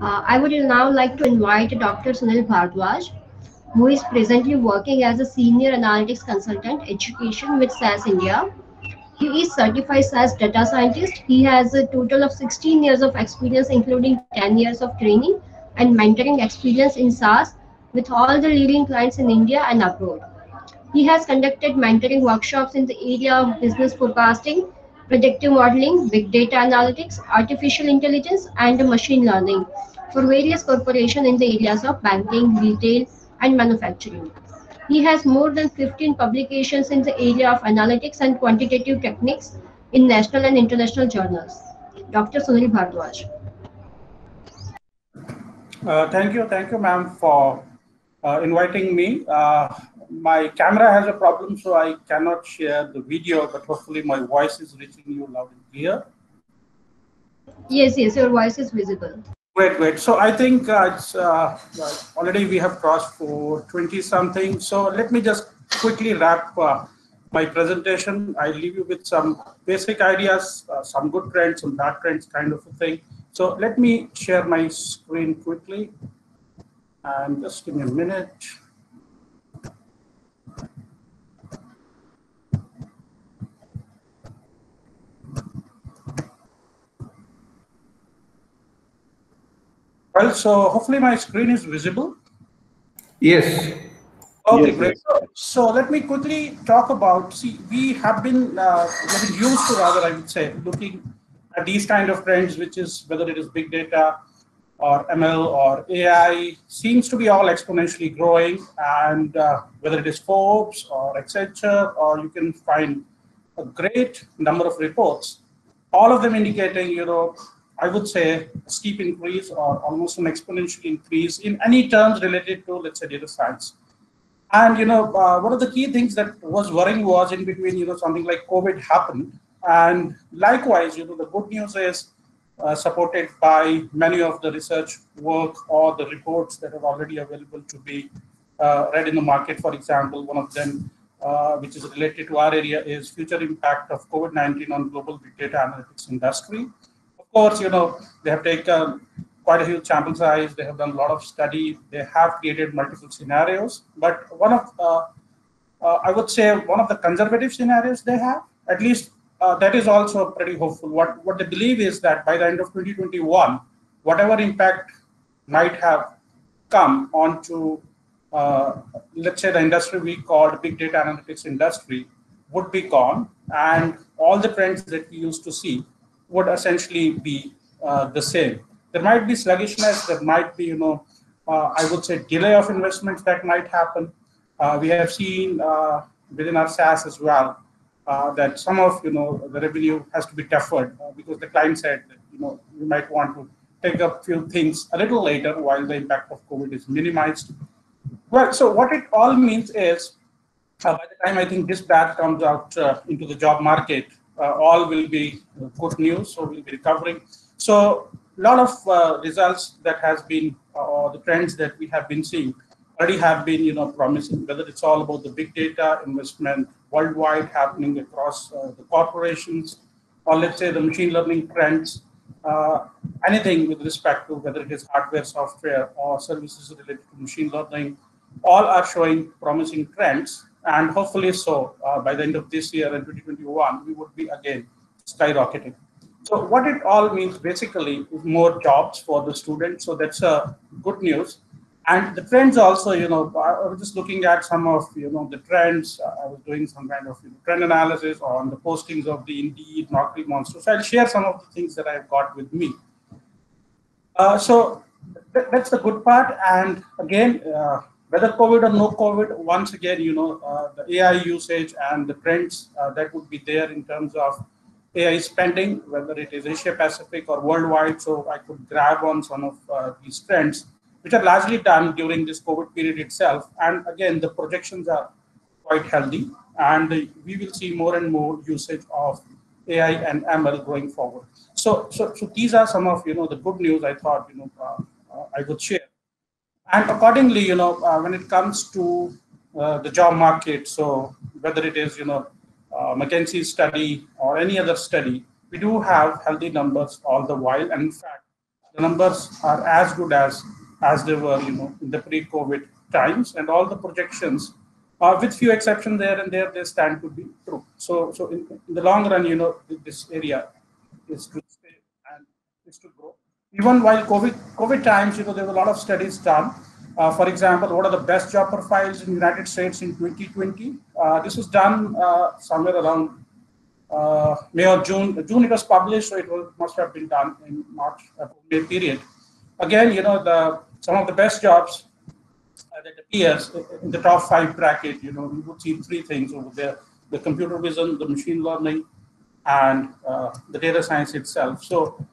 Uh, I would now like to invite Dr. Sunil Bhardwaj, who is presently working as a senior analytics consultant education with SAS India. He is certified SAS data scientist. He has a total of 16 years of experience, including 10 years of training and mentoring experience in SAS with all the leading clients in India and abroad. He has conducted mentoring workshops in the area of business forecasting, predictive modeling, big data analytics, artificial intelligence, and machine learning for various corporations in the areas of banking, retail, and manufacturing. He has more than 15 publications in the area of analytics and quantitative techniques in national and international journals. Dr. Sunil Bhardwaj. Uh, thank you, thank you, ma'am, for uh, inviting me. Uh, my camera has a problem, so I cannot share the video, but hopefully my voice is reaching you loud and clear. Yes, yes, your voice is visible. Great, great. So I think uh, it's uh, already we have crossed for 20 something. So let me just quickly wrap uh, my presentation. I leave you with some basic ideas, uh, some good trends, some bad trends kind of a thing. So let me share my screen quickly and just give me a minute. Well, so hopefully my screen is visible. Yes. Okay, Yes, great. So, so let me quickly talk about. See, we have been uh, been used to rather, I would say, looking at these kind of trends, which is whether it is big data or ML or AI, seems to be all exponentially growing. And uh, whether it is Forbes or Accenture, or you can find a great number of reports, all of them indicating, you know, I would say a steep increase or almost an exponential increase in any terms related to, let's say, data science. And you know, uh, one of the key things that was worrying was in between, you know, something like COVID happened, and likewise, you know, the good news is uh, supported by many of the research work or the reports that are already available to be uh, read in the market. For example, one of them, uh, which is related to our area, is future impact of COVID-19 on global big data analytics industry. Of course, you know, they have taken quite a huge sample size. They have done a lot of study. They have created multiple scenarios. But one of, uh, uh, I would say, one of the conservative scenarios they have, at least uh, that is also pretty hopeful. What what they believe is that by the end of 2021, whatever impact might have come onto, uh, let's say, the industry we called big data analytics industry would be gone, and all the trends that we used to see would essentially be uh, the same. There might be sluggishness. There might be, you know, uh, I would say, delay of investments that might happen. Uh, we have seen uh, within our SAS as well uh, that some of, you know, the revenue has to be deferred uh, because the client said, that, you know, we might want to take up a few things a little later while the impact of COVID is minimized. Well, so what it all means is, by the time I think this batch comes out into the job market, all will be good news. So we'll be recovering. So a lot of uh, results that has been, or the trends that we have been seeing, already have been, you know, promising. Whether it's all about the big data investment worldwide happening across uh, the corporations, or let's say the machine learning trends, uh, anything with respect to whether it is hardware, software, or services related to machine learning, all are showing promising trends. And hopefully, so uh, by the end of this year in 2021, we would be again skyrocketing. So, what it all means basically is more jobs for the students. So, that's a good news. And the trends also, you know, I was just looking at some of, you know, the trends. I was doing some kind of you know, trend analysis on the postings of the Indeed, Naukri Monster. So I'll share some of the things that I've got with me. Uh, so th- that's the good part. And again, uh, whether COVID or no COVID, once again, you know, uh, the AI usage and the trends uh, that would be there in terms of AI spending, whether it is Asia Pacific or worldwide. So I could grab on some of uh, these trends which are largely done during this COVID period itself. And again, the projections are quite healthy, and we will see more and more usage of AI and ML going forward. So, so, so these are some of you know the good news I thought you know uh, uh, I would share. And accordingly, you know, uh, when it comes to uh, the job market, so whether it is you know uh, study or any other study, we do have healthy numbers all the while. And in fact, the numbers are as good as as they were, you know, in the pre-COVID times, and all the projections, uh, with few exceptions there and there, they stand to be true. So, so in, in the long run, you know, this area is to stay and is to grow. Even while COVID COVID times, you know, there were a lot of studies done. Uh, for example, what are the best job profiles in the United States in 2020? Uh, this was done uh, somewhere around uh, May or June. June it was published, so it was, must have been done in March May period. Again, you know, the some of the best jobs uh, that appears in the top five bracket, you know, you would see three things over there: the computer vision, the machine learning, and uh, the data science itself. So,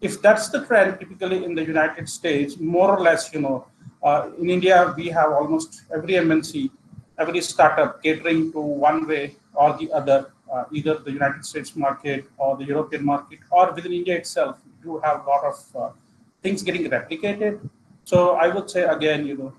if that's the trend, typically in the United States, more or less, you know, uh, in India we have almost every MNC, every startup catering to one way or the other, uh, either the United States market or the European market, or within India itself, you have a lot of uh, things getting replicated. So I would say again, you know,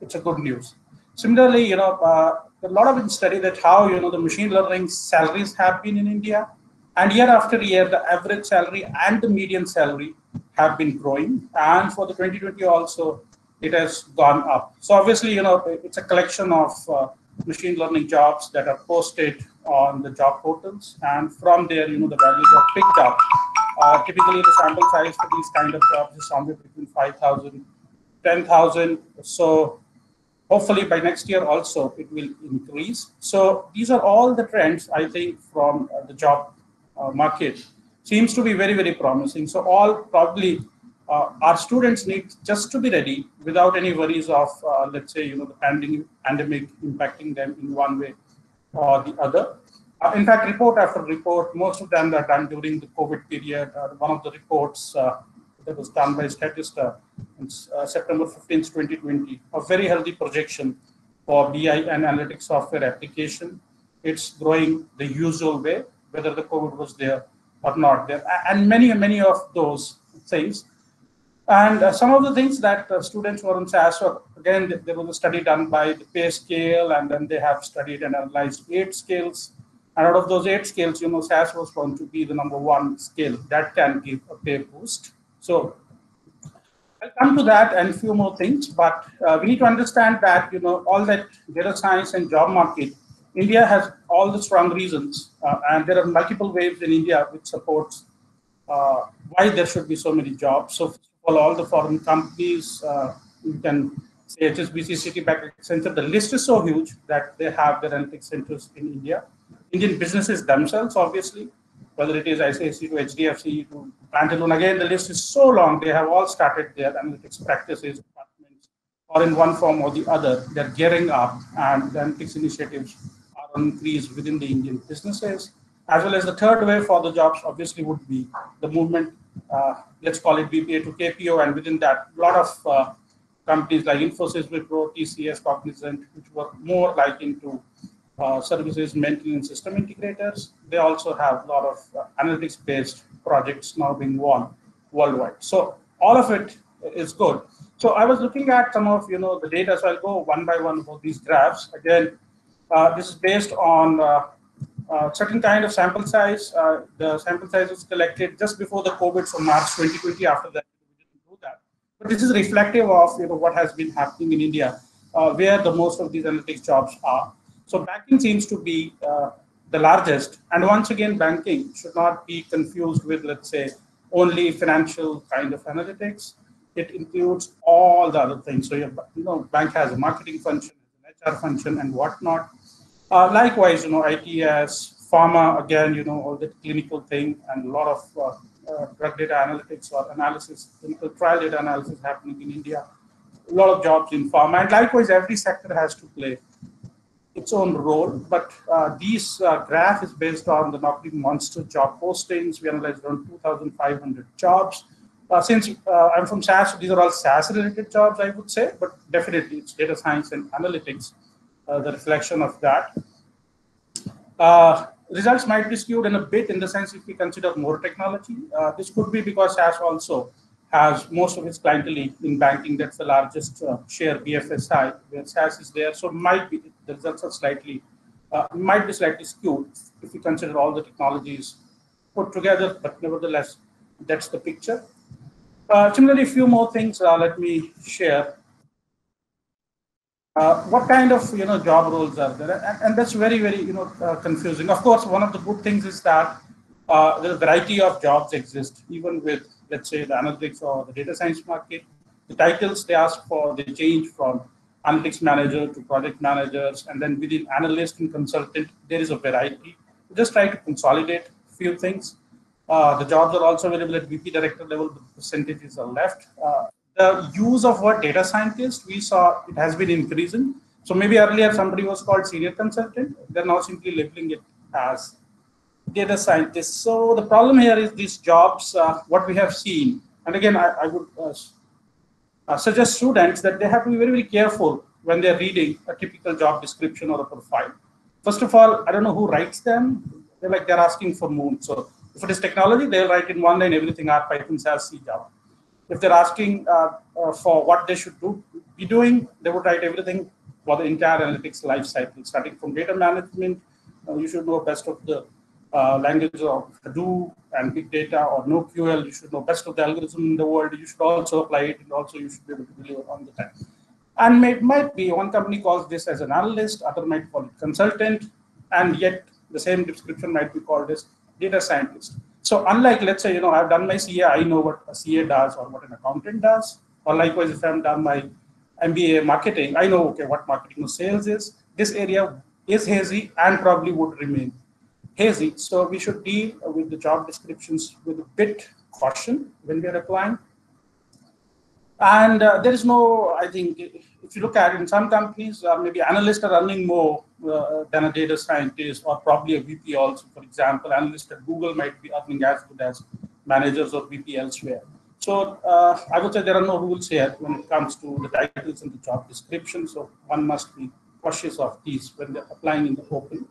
it's a good news. Similarly, you know, uh, a lot of study that how you know the machine learning salaries have been in India, and year after year, the average salary and the median salary have been growing. And for the 2020 also, it has gone up. So obviously, you know, it's a collection of uh, machine learning jobs that are posted on the job portals, and from there, you know, the values are picked up uh, typically, the sample size for these kind of jobs is somewhere between 5,000, 10,000. So hopefully by next year also it will increase. So these are all the trends, I think, from uh, the job market. Seems to be very, very promising. So all probably uh, our students need just to be ready without any worries of, uh, let's say, you know, the pandemic, pandemic impacting them in one way or the other. Uh, in fact, report after report, most of them are done during the COVID period. Uh, one of the reports uh, that was done by Statista uh, September 15th, 2020, a very healthy projection for BI and analytics software application. It's growing the usual way, whether the COVID was there or not there. And many, many of those things and uh, some of the things that uh, students were in SAS, or again, there was a study done by the pay scale, and then they have studied and analyzed eight scales. And out of those eight scales, you know, SAS was found to be the number one scale that can give a pay boost. So I'll come to that and a few more things, but uh, we need to understand that, you know, all that data science and job market, India has all the strong reasons, uh, and there are multiple waves in India which supports uh, why there should be so many jobs. So all, all the foreign companies, uh, you can say HSBC, Citibank, Accenture, the list is so huge that they have their analytics centers in India. Indian businesses themselves, obviously, whether it is ICICI to HDFC to Pantaloon, again, the list is so long. They have all started their analytics practices, or in one form or the other. They're gearing up, and the analytics initiatives increase within the Indian businesses. As well as the third way for the jobs, obviously, would be the movement, uh, let's call it BPO to KPO, and within that, a lot of uh, companies like Infosys, Wipro, TCS, Cognizant, which were more like into uh, services maintenance system integrators. They also have a lot of uh, analytics-based projects now being won worldwide. So all of it is good. So I was looking at some of you know the data. So I'll go one by one about these graphs. Again, this is based on uh, uh, certain kind of sample size. Uh, the sample size was collected just before the COVID, so March 2020. After that, we didn't do that. But this is reflective of you know what has been happening in India, where the most of these analytics jobs are. So banking seems to be uh, the largest. And once again, banking should not be confused with, let's say, only financial kind of analytics. It includes all the other things. So, you know, bank has a marketing function, an HR function, and whatnot. Uh, likewise, you know, IT as pharma, again, you know, all the clinical thing, and a lot of uh, uh, drug data analytics or analysis, clinical trial data analysis happening in India. A lot of jobs in pharma, and likewise, every sector has to play its own role, but uh, these uh, graph is based on the Naukri Monster job postings. We analyzed around 2,500 jobs. Uh, since uh, I'm from SAS, these are all SAS related jobs, I would say, but definitely it's data science and analytics, the reflection of that. Uh, results might be skewed in a bit in the sense if we consider more technology. this could be because SAS also has most of its clientele in banking. That's the largest uh, share, BFSI, where SAS is there. So might be the results are slightly uh, might be slightly skewed if you consider all the technologies put together. But nevertheless, that's the picture. Uh, similarly, a few more things uh, let me share. Uh, what kind of you know job roles are there? And, and that's very very you know uh, confusing. Of course, one of the good things is that uh, the variety of jobs exist, even with let's say the analytics or the data science market. The titles they ask for they change from analytics manager to project managers, and then within analyst and consultant there is a variety. just try to consolidate a few things. Uh, the jobs are also available at VP director level, but percentages are left. The use of word data scientist, we saw it has been increasing. So maybe earlier somebody was called senior consultant. They're now simply labeling it as data scientist. So the problem here is these jobs, uh, what we have seen. And again, I, I would uh, uh, suggest students that they have to be very, very careful when they're reading a typical job description or a profile. First of all, I don't know who writes them. They're like they're asking for moon. So if it is technology, they'll write in one line everything R, Python, SAS, C, Java. If they're asking uh, uh, for what they should do, be doing, they would write everything for the entire analytics life cycle, starting from data management. Uh, you should know best of the uh, language of Hadoop and big data or NoSQL. You should know best of the algorithm in the world. You should also apply it, and also you should be able to deliver on the time. And it might be one company calls this as an analyst, other might call it consultant, and yet the same description might be called as data scientist. So unlike, let's say, you know, I've done my CA, I know what a CA does or what an accountant does. Or likewise, if I've done my MBA marketing, I know, okay, what marketing or sales is. This area is hazy and probably would remain hazy. So we should deal with the job descriptions with a bit caution when we are applying. And uh, there is no, I think, if you look at it in some companies, uh, maybe analysts are earning more uh, than a data scientist or probably a VP also. For example, analysts at Google might be earning as good as managers or VP elsewhere. So uh, I would say there are no rules here when it comes to the titles and the job description. So one must be cautious of these when they're applying in the open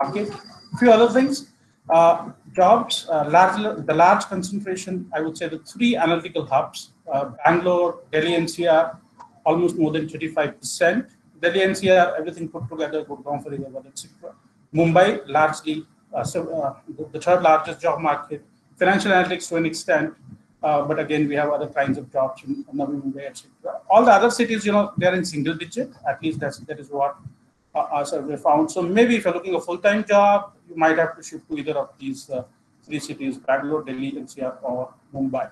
market. A few other things. Uh, jobs, uh, large, the large concentration, I would say the three analytical hubs, uh, Bangalore, Delhi NCR, almost more than 35%. Delhi NCR, everything put together, Gurgaon, Faridabad, etc. Mumbai, largely uh, so, uh, the, the, third largest job market. Financial analytics to an extent, uh, but again, we have other kinds of jobs in Navi Mumbai, etc. All the other cities, you know, they're in single digit. At least that's that is what our survey found. So maybe if you're looking a full-time job, you might have to shift to either of these uh, three cities, Bangalore, Delhi, NCR, or Mumbai.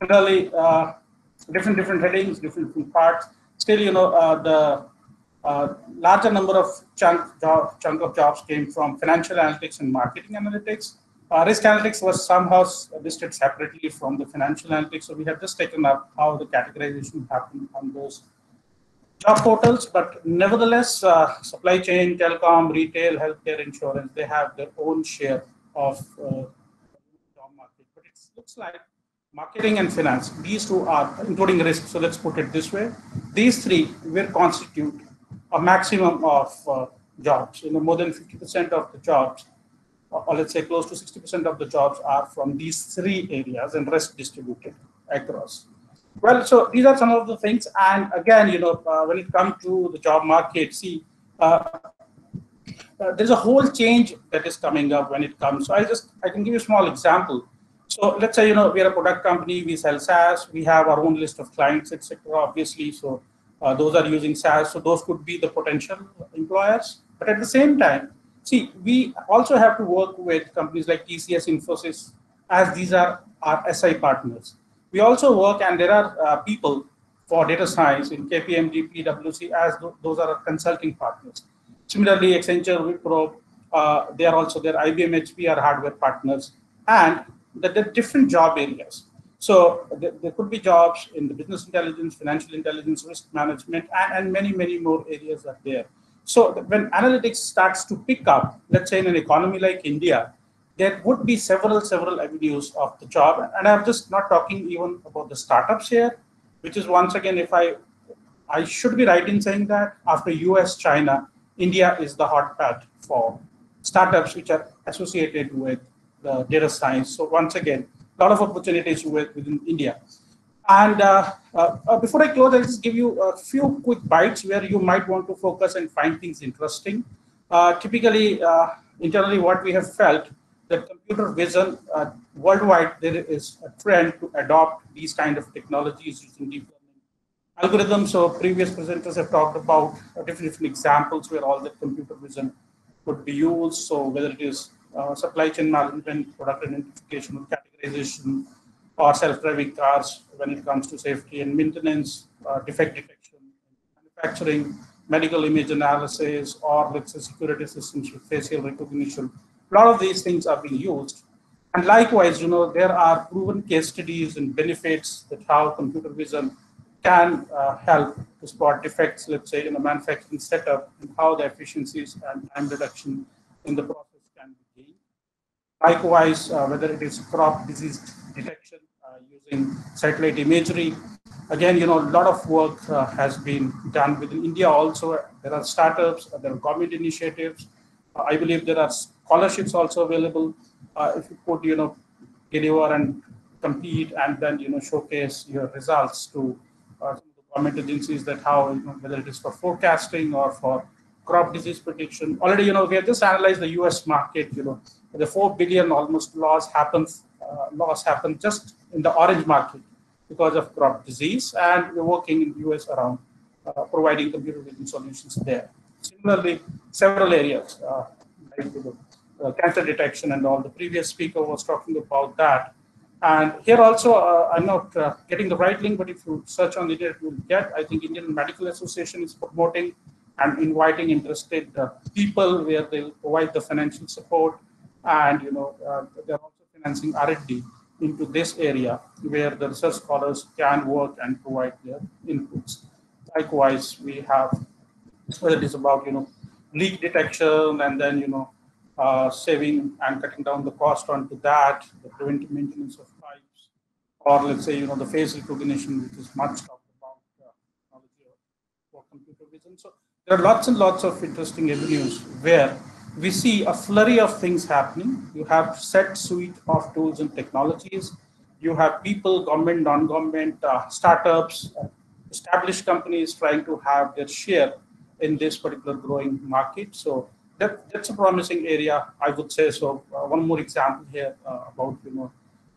Generally, uh, different different headings, different, different parts. Still, you know, uh, the uh, larger number of chunk, job, chunk of jobs came from financial analytics and marketing analytics. Uh, risk analytics was somehow listed separately from the financial analytics. So we have just taken up how the categorization happened on those job portals, but nevertheless, uh, supply chain, telecom, retail, healthcare, insurance, they have their own share of uh, job market. But it looks like marketing and finance, these two are, including risk, so let's put it this way, these three will constitute a maximum of uh, jobs. You know, more than 50% of the jobs, or let's say close to 60% of the jobs are from these three areas and rest distributed across. Well, so these are some of the things. And again, you know, uh, when it comes to the job market, see, uh, uh, there's a whole change that is coming up when it comes. So I just, I can give you a small example. So let's say, you know, we are a product company, we sell SAS, we have our own list of clients, etc. obviously. So uh, those are using SAS. So those could be the potential employers. But at the same time, see, we also have to work with companies like TCS, Infosys, as these are our SI partners. We also work, and there are uh, people for data science in KPMG, PwC, as th those are our consulting partners. Similarly, Accenture, Wipro, uh, they are also their IBM, HP are hardware partners, and the, are different job areas. So there, there, could be jobs in the business intelligence, financial intelligence, risk management, and, and many, many more areas are there. So when analytics starts to pick up, let's say in an economy like India, there would be several, several avenues of the job. And I'm just not talking even about the startups here, which is once again, if I, I should be right in saying that after US, China, India is the hotbed for startups which are associated with the data science. So once again, a lot of opportunities within India. And uh, uh, uh, before I close, I'll just give you a few quick bites where you might want to focus and find things interesting. Uh, typically, uh, internally, what we have felt that computer vision uh, worldwide there is a trend to adopt these kind of technologies using deep learning algorithms. So previous presenters have talked about different, different examples where all that computer vision could be used. So whether it is uh, supply chain management, product identification, categorization, or self-driving cars when it comes to safety and maintenance, uh, defect detection, manufacturing, medical image analysis, or let's say security systems with facial recognition. A lot of these things are being used. And likewise, you know, there are proven case studies and benefits that how computer vision can uh, help to spot defects, let's say, in a manufacturing setup, and how the efficiencies and time reduction in the process. Likewise, uh, whether it is crop disease detection uh, using satellite imagery. Again, you know, a lot of work uh, has been done within India also. There are startups, there are government initiatives. I believe there are scholarships also available. if you could, you know, deliver and compete and then, you know, showcase your results to uh, government agencies that how, you know, whether it is for forecasting or for crop disease prediction. Already, you know, we have just analyzed the US market, you know, the 4 billion almost loss happens, uh, loss happened just in the orange market because of crop disease. And we're working in the US around uh, providing computer vision solutions there. Similarly, several areas, uh, like uh, cancer detection and all, the previous speaker was talking about that. And here also, uh, I'm not uh, getting the right link, but if you search on internet, you'll get, I think Indian Medical Association is promoting and inviting interested uh, people where they'll provide the financial support and you know uh, they're also financing R&D into this area where the research scholars can work and provide their inputs. Likewise, we have whether it is about you know leak detection and then you know uh, saving and cutting down the cost onto that, the preventive maintenance of pipes, or let's say you know the face recognition, which is much talked about uh, technology for computer vision. So there are lots and lots of interesting avenues where we see a flurry of things happening. You have set suite of tools and technologies. You have people, government, non-government, uh, startups, uh, established companies trying to have their share in this particular growing market. So that, that's a promising area, I would say. So uh, one more example here uh, about you know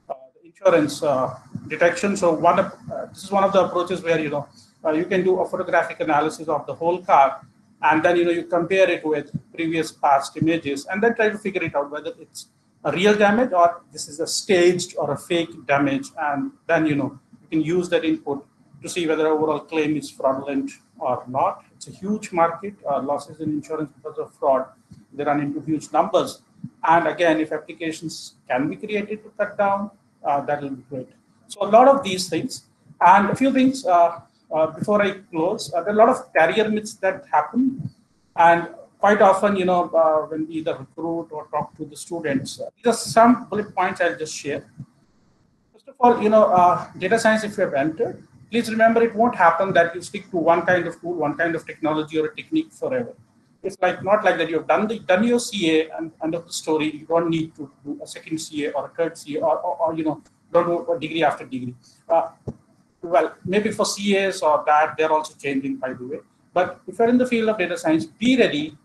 uh, insurance uh, detection. So one of, this is one of the approaches where you know you can do a photographic analysis of the whole car and then you know you compare it with previous past images and then try to figure it out whether it's a real damage or this is a staged or a fake damage. And then you know you can use that input to see whether overall claim is fraudulent or not. It's a huge market. Uh, losses in insurance because of fraud they run into huge numbers. And again if applications can be created to cut down uh, that will be great. So a lot of these things. And a few things uh, uh, before I close, uh, there are a lot of career myths that happen. And quite often, you know, uh, when we either recruit or talk to the students, uh, these are some bullet points I'll just share. First of all, you know, uh, data science, if you have entered, please remember it won't happen that you stick to one kind of tool, one kind of technology or a technique forever. It's like not like that. You've done the done your CA and end of the story. You don't need to do a second CA or a third CA or, or, or you know don't do a degree after degree. Well, maybe for CAs or that, they're also changing, by the way. But if you're in the field of data science, be ready.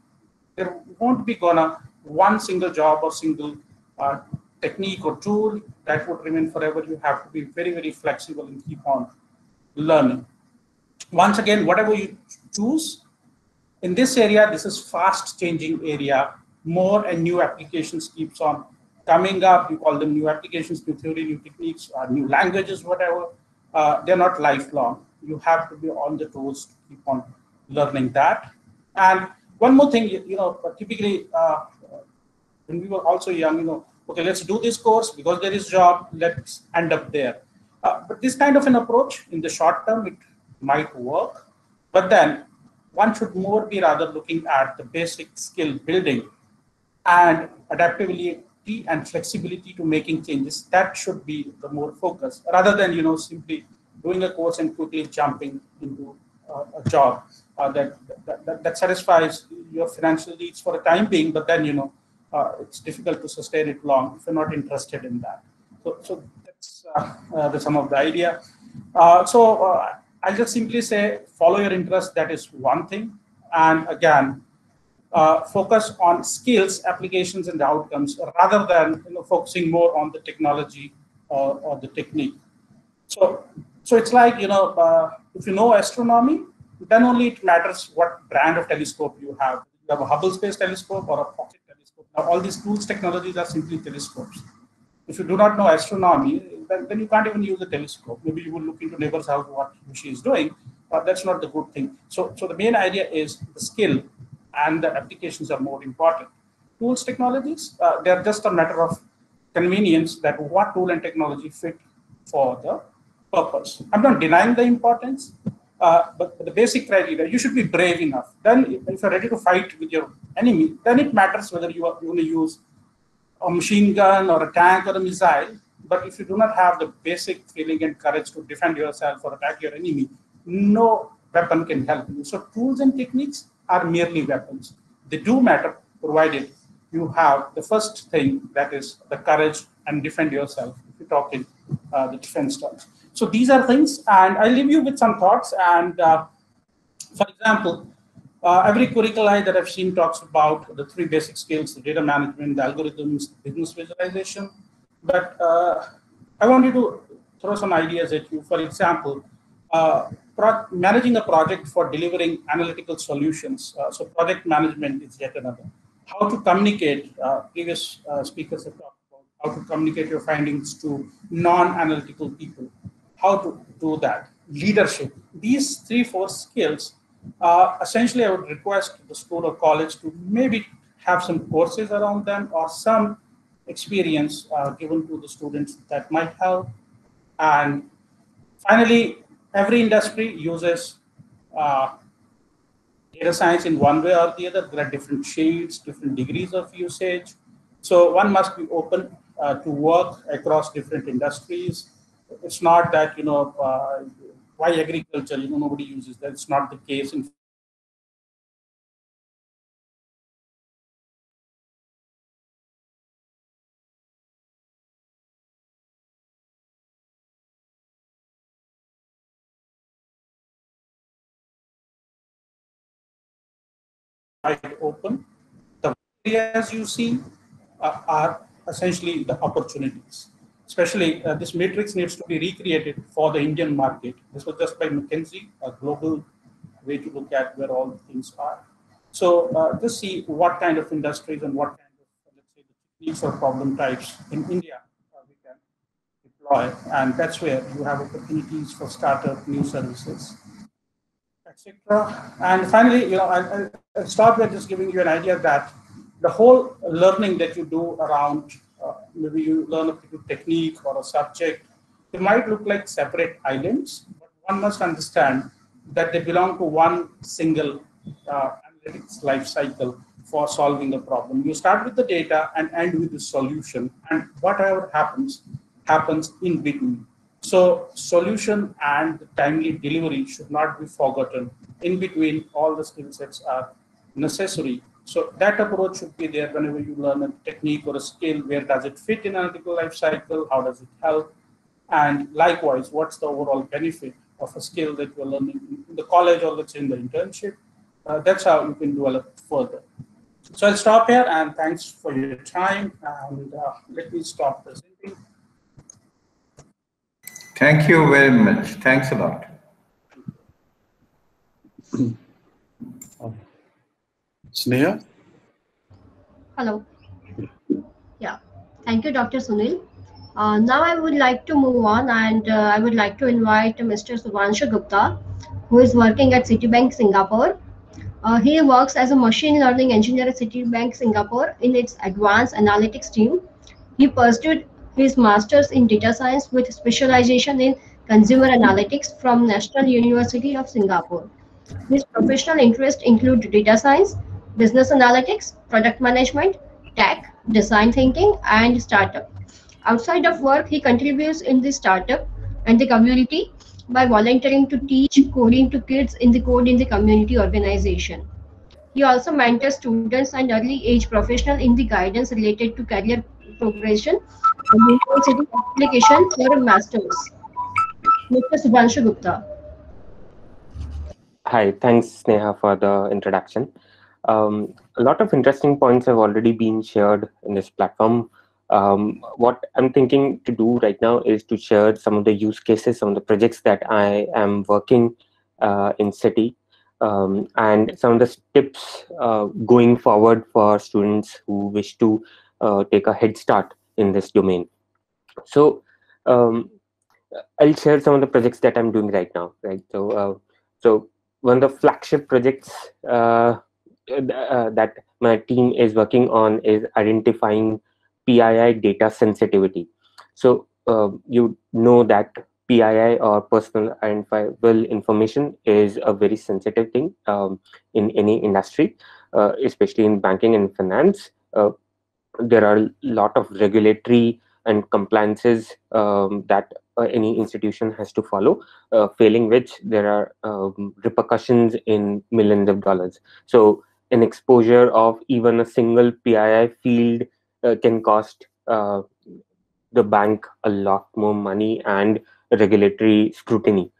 There won't be gonna one single job or single uh, technique or tool that would remain forever. You have to be very, very flexible and keep on learning. Once again, whatever you choose, in this area, this is fast changing area. More and new applications keeps on coming up. You call them new applications, new theory, new techniques, uh, new languages, whatever uh, they're not lifelong. You have to be on the toes to keep on learning that. And one more thing, you, you know, typically uh, when we were also young, you know, okay, let's do this course because there is job, let's end up there. Uh, but this kind of an approach in the short term, it might work. But then one should more be rather looking at the basic skill building and adaptability and flexibility to making changes that should be the more focus rather than you know simply doing a course and quickly jumping into uh, a job uh, that, that, that satisfies your financial needs for a time being but then you know uh, it's difficult to sustain it long if you're not interested in that. So, so that's uh, uh, the sum of the idea. Uh, so i'll just simply say follow your interest that is one thing. And again uh, focus on skills, applications, and outcomes rather than you know, focusing more on the technology or, or the technique. So, so it's like you know, uh, if you know astronomy, then only it matters what brand of telescope you have. You have a Hubble Space Telescope or a pocket telescope. Now, all these tools technologies are simply telescopes. If you do not know astronomy, then, then you can't even use a telescope. Maybe you will look into neighbor's house what she is doing, but that's not the good thing. So, so the main idea is the skill and the applications are more important. Tools technologies, uh, they're just a matter of convenience that what tool and technology fit for the purpose. I'm not denying the importance, uh, but the basic criteria, you should be brave enough. Then if you're ready to fight with your enemy, then it matters whether you are going to use a machine gun or a tank or a missile. But if you do not have the basic feeling and courage to defend yourself or attack your enemy, no weapon can help you. So tools and techniques are merely weapons. They do matter provided you have the first thing that is the courage and defend yourself if you talk in uh, the defense terms. So these are things, and I'll leave you with some thoughts. And uh, for example, uh, every curricula that I've seen talks about the three basic skills, the data management, the algorithms, business visualization. But uh, I wanted to throw some ideas at you. For example, uh, managing a project for delivering analytical solutions. Uh, so project management is yet another. How to communicate, uh, previous uh, speakers have talked about how to communicate your findings to non-analytical people. How to do that. Leadership. These three, four skills, uh, essentially I would request the school or college to maybe have some courses around them or some experience given to the students that might help. And finally, every industry uses uh, data science in one way or the other. There are different shades, different degrees of usage. So one must be open uh, to work across different industries. It's not that, you know, uh, why agriculture, you know, nobody uses that. It's not the case. In wide open. The areas you see uh, are essentially the opportunities. Especially uh, this matrix needs to be recreated for the Indian market. This was just by McKinsey, a global way to look at where all things are. So uh, just see what kind of industries and what kind of, let's say, the techniques or problem types in India uh, we can deploy. And that's where you have opportunities for startup, new services, etc. And finally, you know, I'll, I'll, start by just giving you an idea that the whole learning that you do around uh, maybe you learn a particular technique or a subject, they might look like separate islands, but one must understand that they belong to one single uh, analytics life cycle for solving a problem. You start with the data and end with the solution, and whatever happens, happens in between. So solution and timely delivery should not be forgotten. In between, all the skill sets are necessary. So that approach should be there whenever you learn a technique or a skill. Where does it fit in analytical life cycle? How does it help? And likewise, what's the overall benefit of a skill that you're learning in the college or let's say in the internship? Uh, that's how you can develop further. So I'll stop here and thanks for your time. And uh, let me stop presenting. Thank you very much. Thanks a lot. Sneha? Hello. Yeah. Thank you, Dr. Sunil. Uh, now I would like to move on and uh, I would like to invite Mr. Subhanshu Gupta, who is working at Citibank Singapore. Uh, he works as a machine learning engineer at Citibank Singapore in its advanced analytics team. He pursued his master's in data science with specialization in consumer analytics from National University of Singapore. His professional interests include data science, business analytics, product management, tech, design thinking, and startup. Outside of work, he contributes in the startup and the community by volunteering to teach coding to kids in the Code in the Community organization. He also mentors students and early age professionals in the guidance related to career progression university application for master's. Mr. Subhanshu Gupta. Hi, thanks Sneha for the introduction. Um, a lot of interesting points have already been shared in this platform. Um, what I'm thinking to do right now is to share some of the use cases, some of the projects that I am working uh, in Citi, um, and some of the tips uh, going forward for students who wish to uh, take a head start in this domain. So um, I'll share some of the projects that I'm doing right now. Right. So uh, so one of the flagship projects uh, uh, that my team is working on is identifying PII data sensitivity. So uh, you know that PII or personal identifiable information is a very sensitive thing um, in any industry, uh, especially in banking and finance. Uh, there are a lot of regulatory and compliances um, that uh, any institution has to follow, uh, failing which there are um, repercussions in millions of dollars. So an exposure of even a single PII field uh, can cost uh, the bank a lot more money and regulatory scrutiny.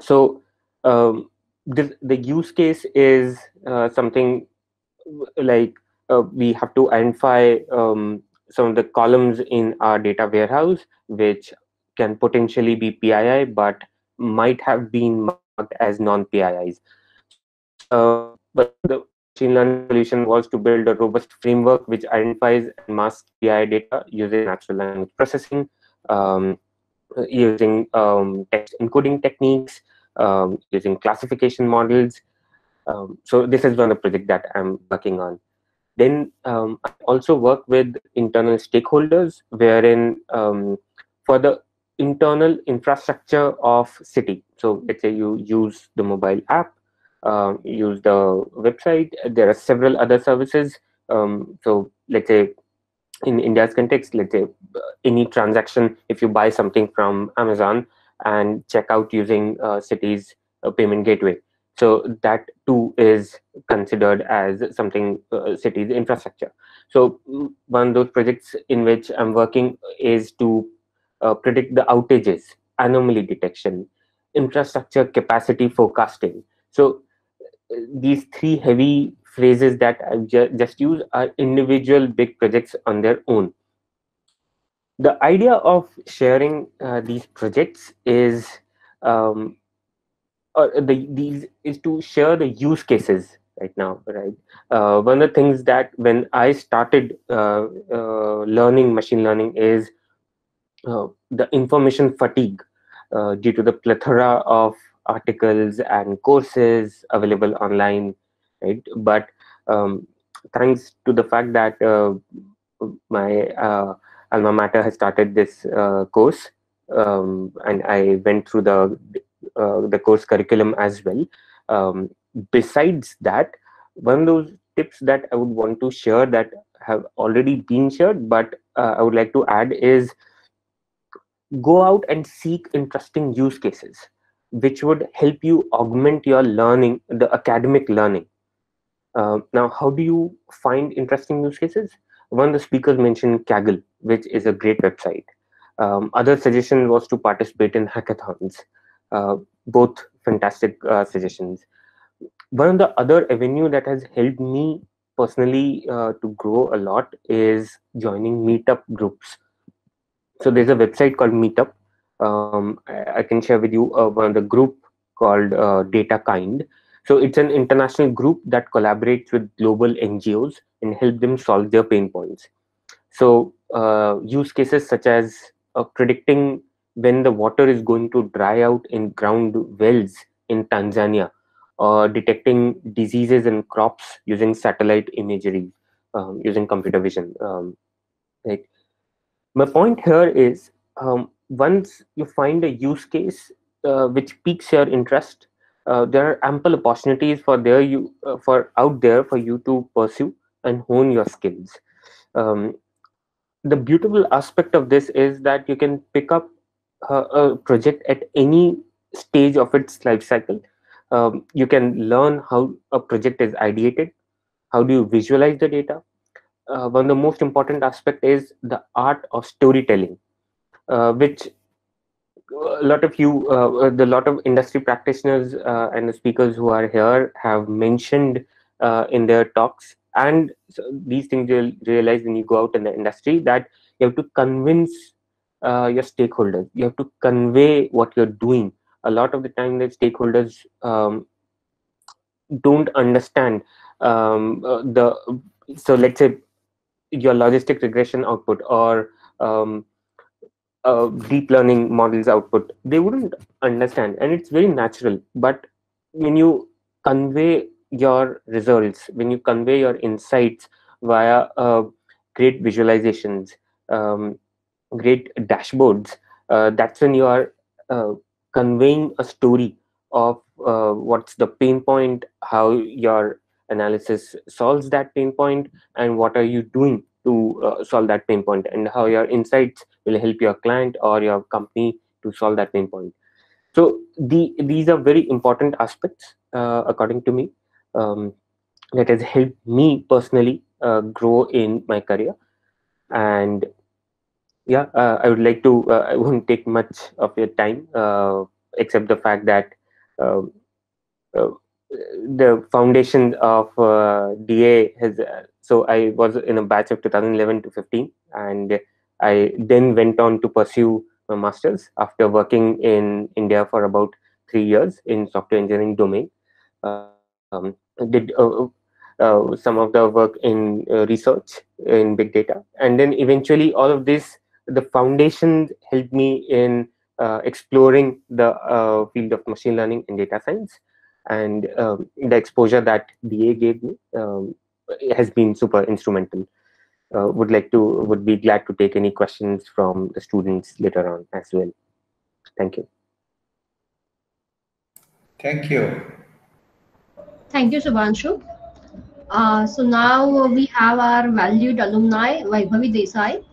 So um, the, the use case is uh, something like uh, we have to identify um, some of the columns in our data warehouse, which can potentially be PII, but might have been marked as non-PIIs. Uh, but the machine learning solution was to build a robust framework which identifies and masks PII data using natural language processing, um, using um, text encoding techniques, um, using classification models. Um, so this is one of the project that I'm working on. Then um, I also work with internal stakeholders, wherein um, for the internal infrastructure of Citi. So let's say you use the mobile app, uh, use the website. There are several other services. Um, so let's say in India's context, let's say any transaction, if you buy something from Amazon and check out using uh, Citi's uh, payment gateway. So that too is considered as something uh, Citi's infrastructure. So mm, one of those projects in which I'm working is to uh, predict the outages, anomaly detection, infrastructure capacity forecasting. So uh, these three heavy phrases that I've ju just used are individual big projects on their own. The idea of sharing uh, these projects is um, or the these is to share the use cases right now right? Uh, one of the things that when i started uh, uh, learning machine learning is uh, the information fatigue uh, due to the plethora of articles and courses available online right? But um, thanks to the fact that uh, my alma mater has started this course um, and i went through the uh, the course curriculum as well. Um, besides that, one of those tips that I would want to share that have already been shared, but uh, I would like to add is go out and seek interesting use cases which would help you augment your learning, the academic learning. Uh, now, how do you find interesting use cases? One of the speakers mentioned Kaggle, which is a great website. Um, other suggestion was to participate in hackathons. Uh, both fantastic uh, suggestions. One of the other avenue that has helped me personally uh, to grow a lot is joining meetup groups. So there's a website called Meetup. Um, I, I, can share with you one of the group called uh, DataKind. So it's an international group that collaborates with global NGOs and help them solve their pain points. So uh, use cases such as uh, predicting when the water is going to dry out in ground wells in Tanzania, or detecting diseases in crops using satellite imagery, um, using computer vision. Um, right. My point here is um, once you find a use case uh, which piques your interest, uh, there are ample opportunities for there you uh, for out there for you to pursue and hone your skills. Um, the beautiful aspect of this is that you can pick up a project at any stage of its life cycle. Um, you can learn how a project is ideated, how do you visualize the data. Uh, one of the most important aspect is the art of storytelling, uh, which a lot of you, uh, the lot of industry practitioners uh, and the speakers who are here have mentioned uh, in their talks. And so these things you'll realize when you go out in the industry that you have to convince uh, your stakeholders. You have to convey what you're doing. A lot of the time, the stakeholders um, don't understand um, uh, the. So let's say your logistic regression output or um, uh, deep learning models output they wouldn't understand and it's very natural but when you convey your results when you convey your insights via uh, great visualizations um, great dashboards uh, that's when you are uh, conveying a story of uh, what's the pain point how your analysis solves that pain point and what are you doing to uh, solve that pain point and how your insights will help your client or your company to solve that pain point. So the these are very important aspects uh, according to me um, that has helped me personally uh, grow in my career. And yeah uh, i would like to uh, i won't take much of your time uh, except the fact that um, the foundation of da has so I was in a batch of 2011 to 15, and I then went on to pursue my master's after working in India for about three years in software engineering domain. Uh, um, did uh, uh, some of the work in uh, research in big data, and then eventually all of this, the foundation helped me in uh, exploring the uh, field of machine learning and data science, and um, the exposure that DA gave me. Um, has been super instrumental. Uh, would like to would be glad to take any questions from the students later on as well. Thank you. Thank you. Thank you, Subhanshu. Uh, so now we have our valued alumni, Vaibhavi Desai.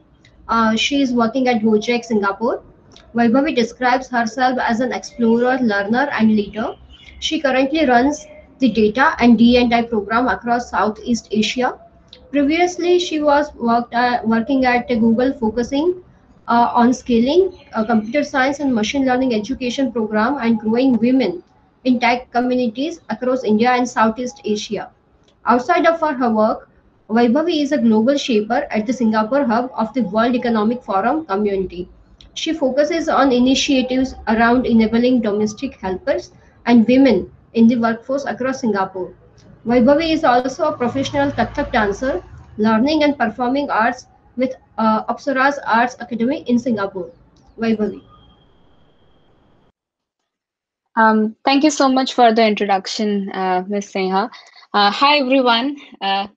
Uh, she is working at Gojek, Singapore. Vaibhavi describes herself as an explorer, learner, and leader. She currently runs the data and D&I program across Southeast Asia. Previously, she was worked, uh, working at Google focusing uh, on scaling a computer science and machine learning education program and growing women in tech communities across India and Southeast Asia. Outside of her work, Vaibhavi is a global shaper at the Singapore hub of the World Economic Forum community. She focuses on initiatives around enabling domestic helpers and women in the workforce across Singapore. Vaibhavi is also a professional Kathak dancer, learning and performing arts with uh, Apsaras Arts Academy in Singapore. Vaibhavi. Um, thank you so much for the introduction, uh, Ms. Sneha. Uh, hi, everyone. Uh,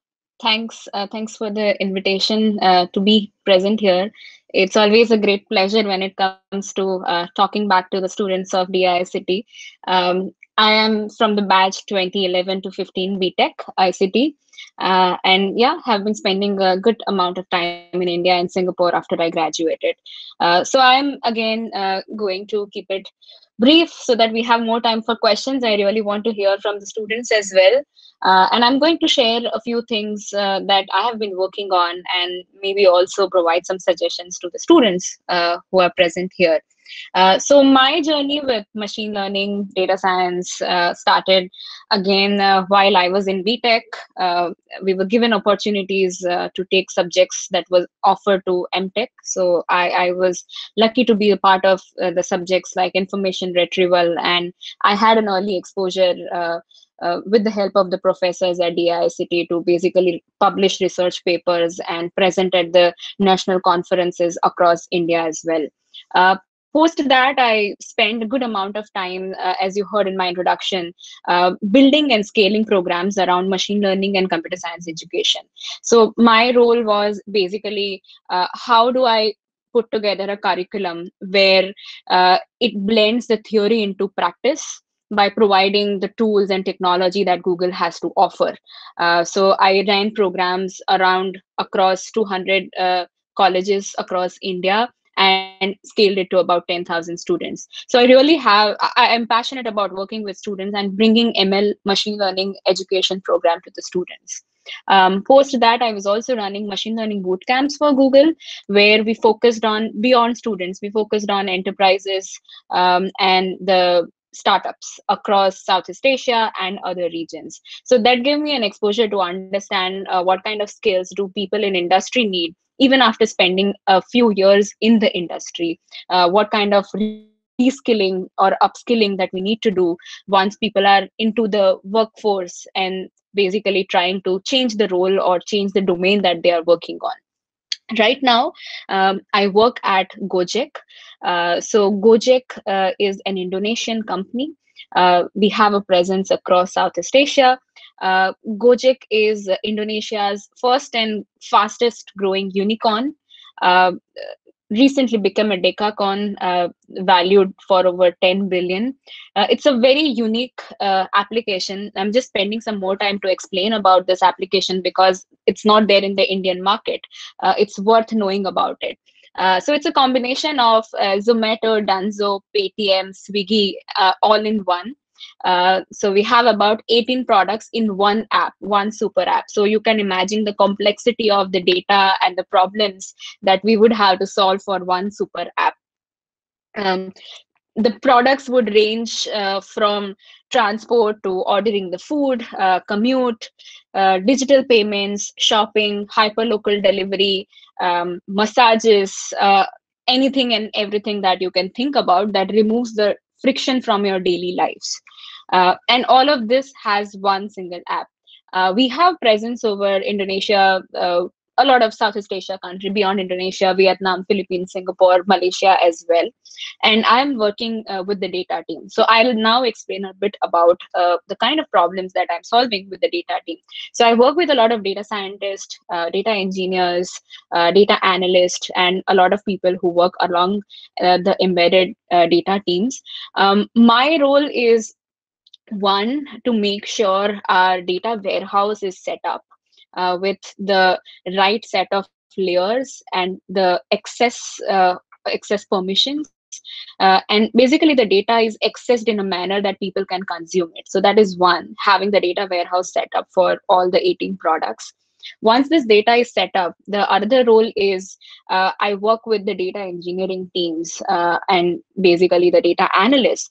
thanks, uh, thanks for the invitation uh, to be present here. It's always a great pleasure when it comes to uh, talking back to the students of DICT. Um, I am from the batch 2011 to 15 BTech ICT. Uh, and yeah, have been spending a good amount of time in India and Singapore after I graduated. Uh, so I'm again uh, going to keep it brief so that we have more time for questions. I really want to hear from the students as well. Uh, and I'm going to share a few things uh, that I have been working on and maybe also provide some suggestions to the students uh, who are present here. Uh, so my journey with machine learning, data science uh, started again uh, while I was in BTech. Uh, we were given opportunities uh, to take subjects that was offered to MTech. So I, I was lucky to be a part of the subjects like information retrieval, and I had an early exposure. Uh, with the help of the professors at DICT to basically publish research papers and present at the national conferences across India as well. Uh, post that i spent a good amount of time uh, as you heard in my introduction uh, building and scaling programs around machine learning and computer science education. So my role was basically uh, how do i put together a curriculum where uh, it blends the theory into practice by providing the tools and technology that google has to offer. Uh, so i ran programs around across 200 uh, colleges across india and scaled it to about 10,000 students. So I really have, I am passionate about working with students and bringing ML machine learning education program to the students. Um, post that, I was also running machine learning boot camps for Google, where we focused on beyond students, we focused on enterprises um, and the startups across Southeast Asia and other regions. So that gave me an exposure to understand uh, what kind of skills do people in industry need, even after spending a few years in the industry. Uh, what kind of reskilling or upskilling that we need to do once people are into the workforce and basically trying to change the role or change the domain that they are working on right now um, i work at gojek uh, so gojek uh, is an indonesian company uh, we have a presence across southeast asia uh, gojek is indonesia's first and fastest growing unicorn. Uh, recently become a decacorn uh, valued for over 10 billion. Uh, it's a very unique uh, application. I'm just spending some more time to explain about this application because it's not there in the indian market. Uh, it's worth knowing about it. Uh, so it's a combination of uh, zomato dunzo paytm swiggy all in one uh, so we have about 18 products in one app, one super app. So you can imagine the complexity of the data and the problems that we would have to solve for one super app. Um, the products would range uh, from transport to ordering the food, uh, commute, uh, digital payments, shopping, hyperlocal delivery, um, massages, uh, anything and everything that you can think about that removes the friction from your daily lives. Uh, and all of this has one single app. Uh, we have presence over Indonesia, uh, a lot of Southeast Asia country beyond Indonesia, Vietnam, Philippines, Singapore, Malaysia as well. And I'm working uh, with the data team. So I'll now explain a bit about uh, the kind of problems that I'm solving with the data team. So I work with a lot of data scientists, uh, data engineers, data analysts, and a lot of people who work along the embedded data teams. Um, my role is one to make sure our data warehouse is set up uh, with the right set of layers and the excess uh, excess permissions uh, and basically the data is accessed in a manner that people can consume it. So that is one having the data warehouse set up for all the 18 products. Once this data is set up the other role is uh, i work with the data engineering teams uh, and basically the data analyst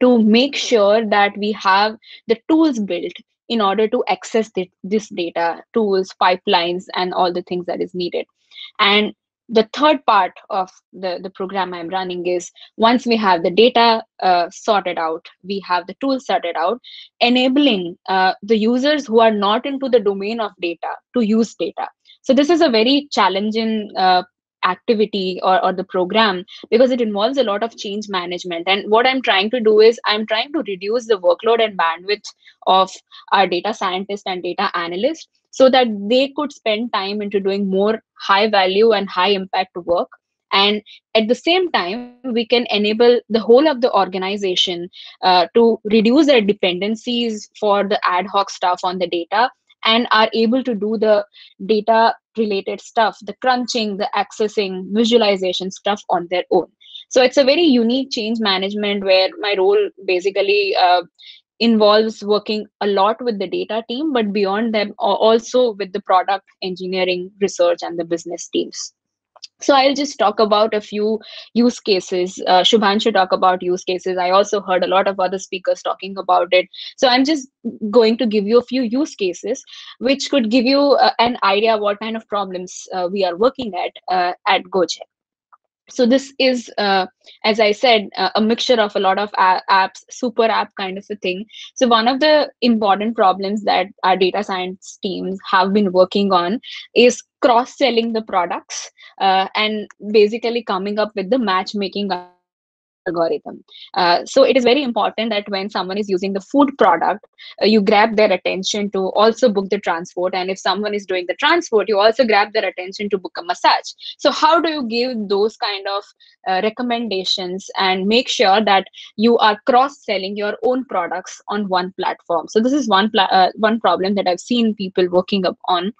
to make sure that we have the tools built in order to access this data tools pipelines and all the things that is needed. And the third part of the, the program i'm running is once we have the data uh, sorted out we have the tools sorted out enabling uh, the users who are not into the domain of data to use data. So this is a very challenging uh, activity or, or the program because it involves a lot of change management. And what i'm trying to do is i'm trying to reduce the workload and bandwidth of our data scientists and data analysts so that they could spend time into doing more high value and high impact work. And at the same time we can enable the whole of the organization uh, to reduce their dependencies for the ad hoc stuff on the data and are able to do the data related stuff the crunching the accessing visualization stuff on their own. So it's a very unique change management where my role basically uh, involves working a lot with the data team but beyond them also with the product engineering research and the business teams so I'll just talk about a few use cases. Uh, Subhanshu talk about use cases. I also heard a lot of other speakers talking about it. So I'm just going to give you a few use cases, which could give you uh, an idea what kind of problems uh, we are working at uh, at Gojek so this is uh, as i said uh, a mixture of a lot of apps super app kind of a thing so one of the important problems that our data science teams have been working on is cross selling the products uh, and basically coming up with the matchmaking algorithm. Uh, so it is very important that when someone is using the food product, uh, you grab their attention to also book the transport. And if someone is doing the transport, you also grab their attention to book a massage. So how do you give those kind of uh, recommendations and make sure that you are cross selling your own products on one platform? So this is one uh, one problem that I've seen people working up on.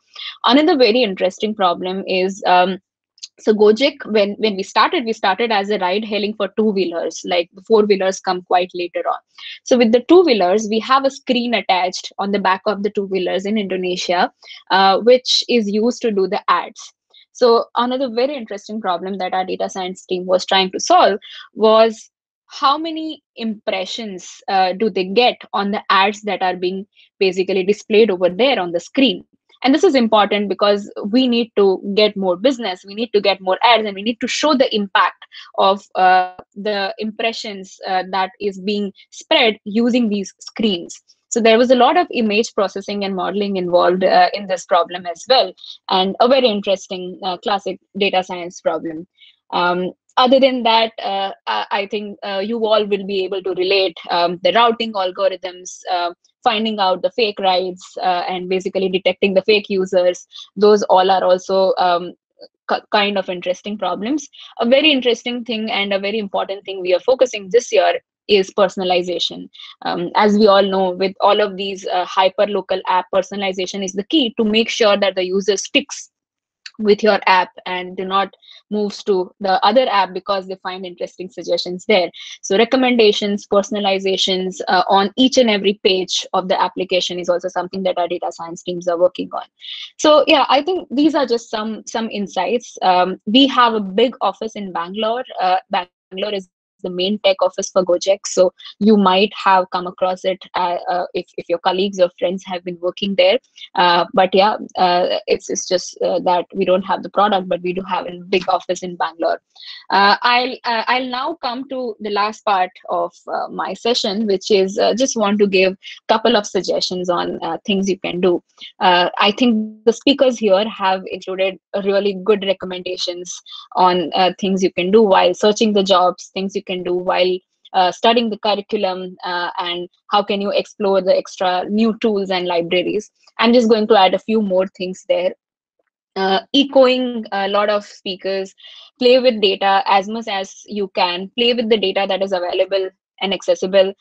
Another very interesting problem is um, so gojek when when we started we started as a ride hailing for two wheelers like the four wheelers come quite later on. So with the two wheelers we have a screen attached on the back of the two wheelers in indonesia uh, which is used to do the ads. So another very interesting problem that our data science team was trying to solve was how many impressions uh, do they get on the ads that are being basically displayed over there on the screen and this is important because we need to get more business we need to get more ads and we need to show the impact of uh, the impressions uh, that is being spread using these screens. So there was a lot of image processing and modeling involved uh, in this problem as well and a very interesting uh, classic data science problem. Um, other than that, uh, I think uh, you all will be able to relate um, the routing algorithms, uh, finding out the fake rides, uh, and basically detecting the fake users. Those all are also um, kind of interesting problems. A very interesting thing and a very important thing we are focusing this year is personalization. Um, as we all know, with all of these uh, hyper local app, personalization is the key to make sure that the user sticks with your app and do not moves to the other app because they find interesting suggestions there. So recommendations personalizations uh, on each and every page of the application is also something that our data science teams are working on. So yeah i think these are just some some insights. Um, we have a big office in bangalore. Uh, bangalore is the main tech office for Gojek. So you might have come across it uh, uh, if, if your colleagues or friends have been working there. Uh, but yeah, uh, it's, it's just uh, that we don't have the product, but we do have a big office in Bangalore. Uh, I'll, I'll now come to the last part of my session, which is just want to give a couple of suggestions on things you can do. I think the speakers here have included really good recommendations on things you can do while searching the jobs, things you can do while uh, studying the curriculum uh, and how can you explore the extra new tools and libraries. I'm just going to add a few more things there. Uh, echoing a lot of speakers play with data as much as you can. Play with the data that is available and accessible.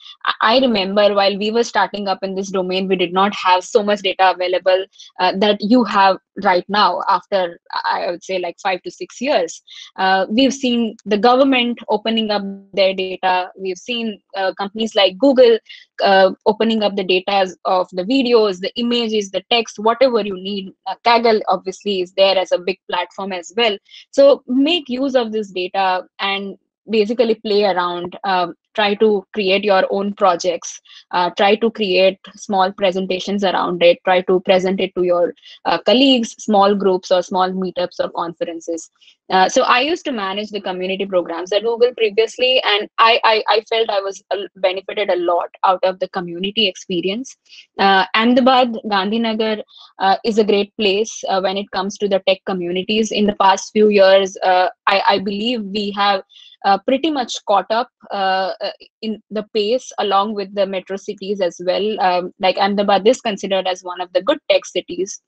I remember while we were starting up in this domain, we did not have so much data available uh, that you have right now after I would say like five to six years. Uh, we've seen the government opening up their data. We've seen uh, companies like Google uh, opening up the data of the videos, the images, the text, whatever you need. Uh, Kaggle obviously is there as a big platform as well. So make use of this data and basically play around um, try to create your own projects uh, try to create small presentations around it try to present it to your uh, colleagues small groups or small meetups or conferences. Uh, so i used to manage the community programs at google previously and i i, I felt i was uh, benefited a lot out of the community experience. Uh, ahmedabad gandhinagar uh, is a great place uh, when it comes to the tech communities. In the past few years I, I believe we have uh, pretty much caught up uh, uh, in the pace along with the metro cities as well. Um, like Ahmedabad is considered as one of the good tech cities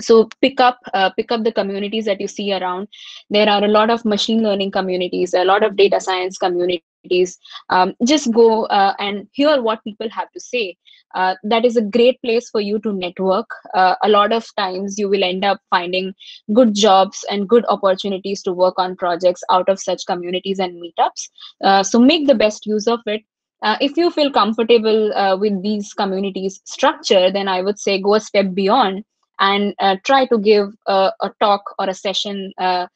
so pick up uh, pick up the communities that you see around. There are a lot of machine learning communities a lot of data science communities. Um, just go uh, and hear what people have to say. Uh, that is a great place for you to network. Uh, a lot of times you will end up finding good jobs and good opportunities to work on projects out of such communities and meetups. Uh, so make the best use of it. Uh, if you feel comfortable uh, with these communities structure then i would say go a step beyond and uh, try to give a, a, talk or a session uh,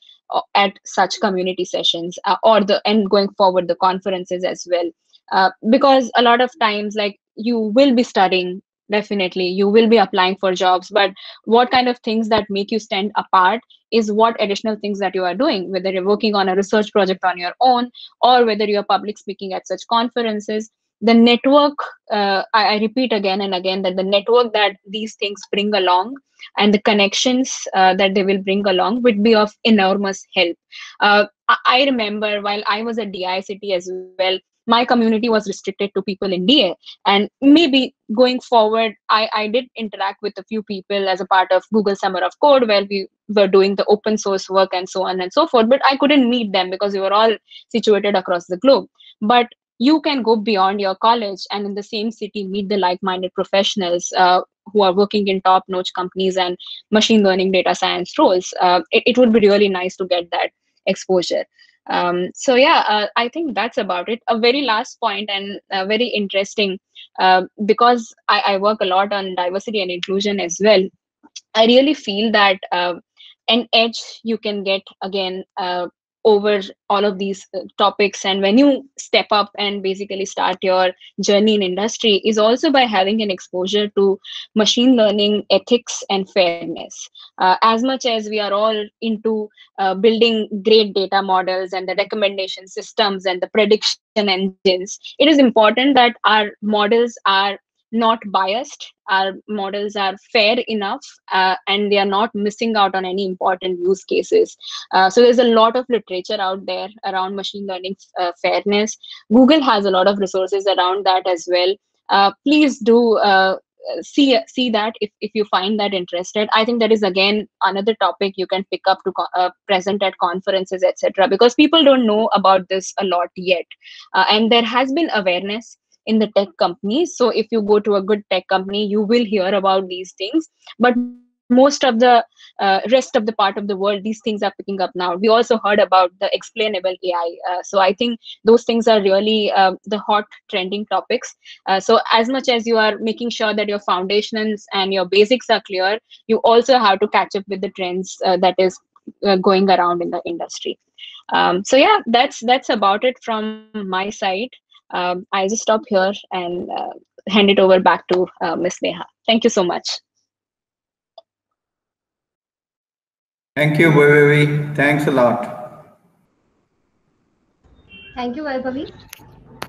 at such community sessions uh, or the and going forward the conferences as well. Uh, because a lot of times like you will be studying definitely. You will be applying for jobs but what kind of things that make you stand apart is what additional things that you are doing whether you're working on a research project on your own or whether you're public speaking at such conferences the network uh, I, I, repeat again and again that the network that these things bring along and the connections uh, that they will bring along would be of enormous help. Uh, I, remember while i was at dict as well my community was restricted to people in da and maybe going forward I, I did interact with a few people as a part of google summer of code where we were doing the open source work and so on and so forth but i couldn't meet them because we were all situated across the globe. But you can go beyond your college and in the same city meet the like-minded professionals uh, who are working in top-notch companies and machine learning data science roles. Uh, it, it, would be really nice to get that exposure. Um, so yeah uh, i think that's about it. A very last point and uh, very interesting uh, because I, I, work a lot on diversity and inclusion as well. I really feel that uh, an edge you can get again over all of these uh, topics. And when you step up and basically start your journey in industry is also by having an exposure to machine learning ethics and fairness. Uh, as much as we are all into uh, building great data models and the recommendation systems and the prediction engines it is important that our models are not biased. Our models are fair enough uh, and they are not missing out on any important use cases. Uh, so there's a lot of literature out there around machine learning uh, fairness. Google has a lot of resources around that as well. Uh, please do uh, see see that if, if you find that interested. I think that is again another topic you can pick up to uh, present at conferences etc because people don't know about this a lot yet. And there has been awareness in the tech companies so if you go to a good tech company you will hear about these things. But most of the uh, rest of the part of the world these things are picking up now. We also heard about the explainable ai uh, so i think those things are really uh, the hot trending topics. Uh, so as much as you are making sure that your foundations and your basics are clear you also have to catch up with the trends uh, that is going around in the industry. Um, so yeah that's that's about it from my side um, I'll just stop here and uh, hand it over back to uh, Ms. Neha. Thank you so much. Thank you, Vaibhavi. Thanks a lot. Thank you, Vaibhavi.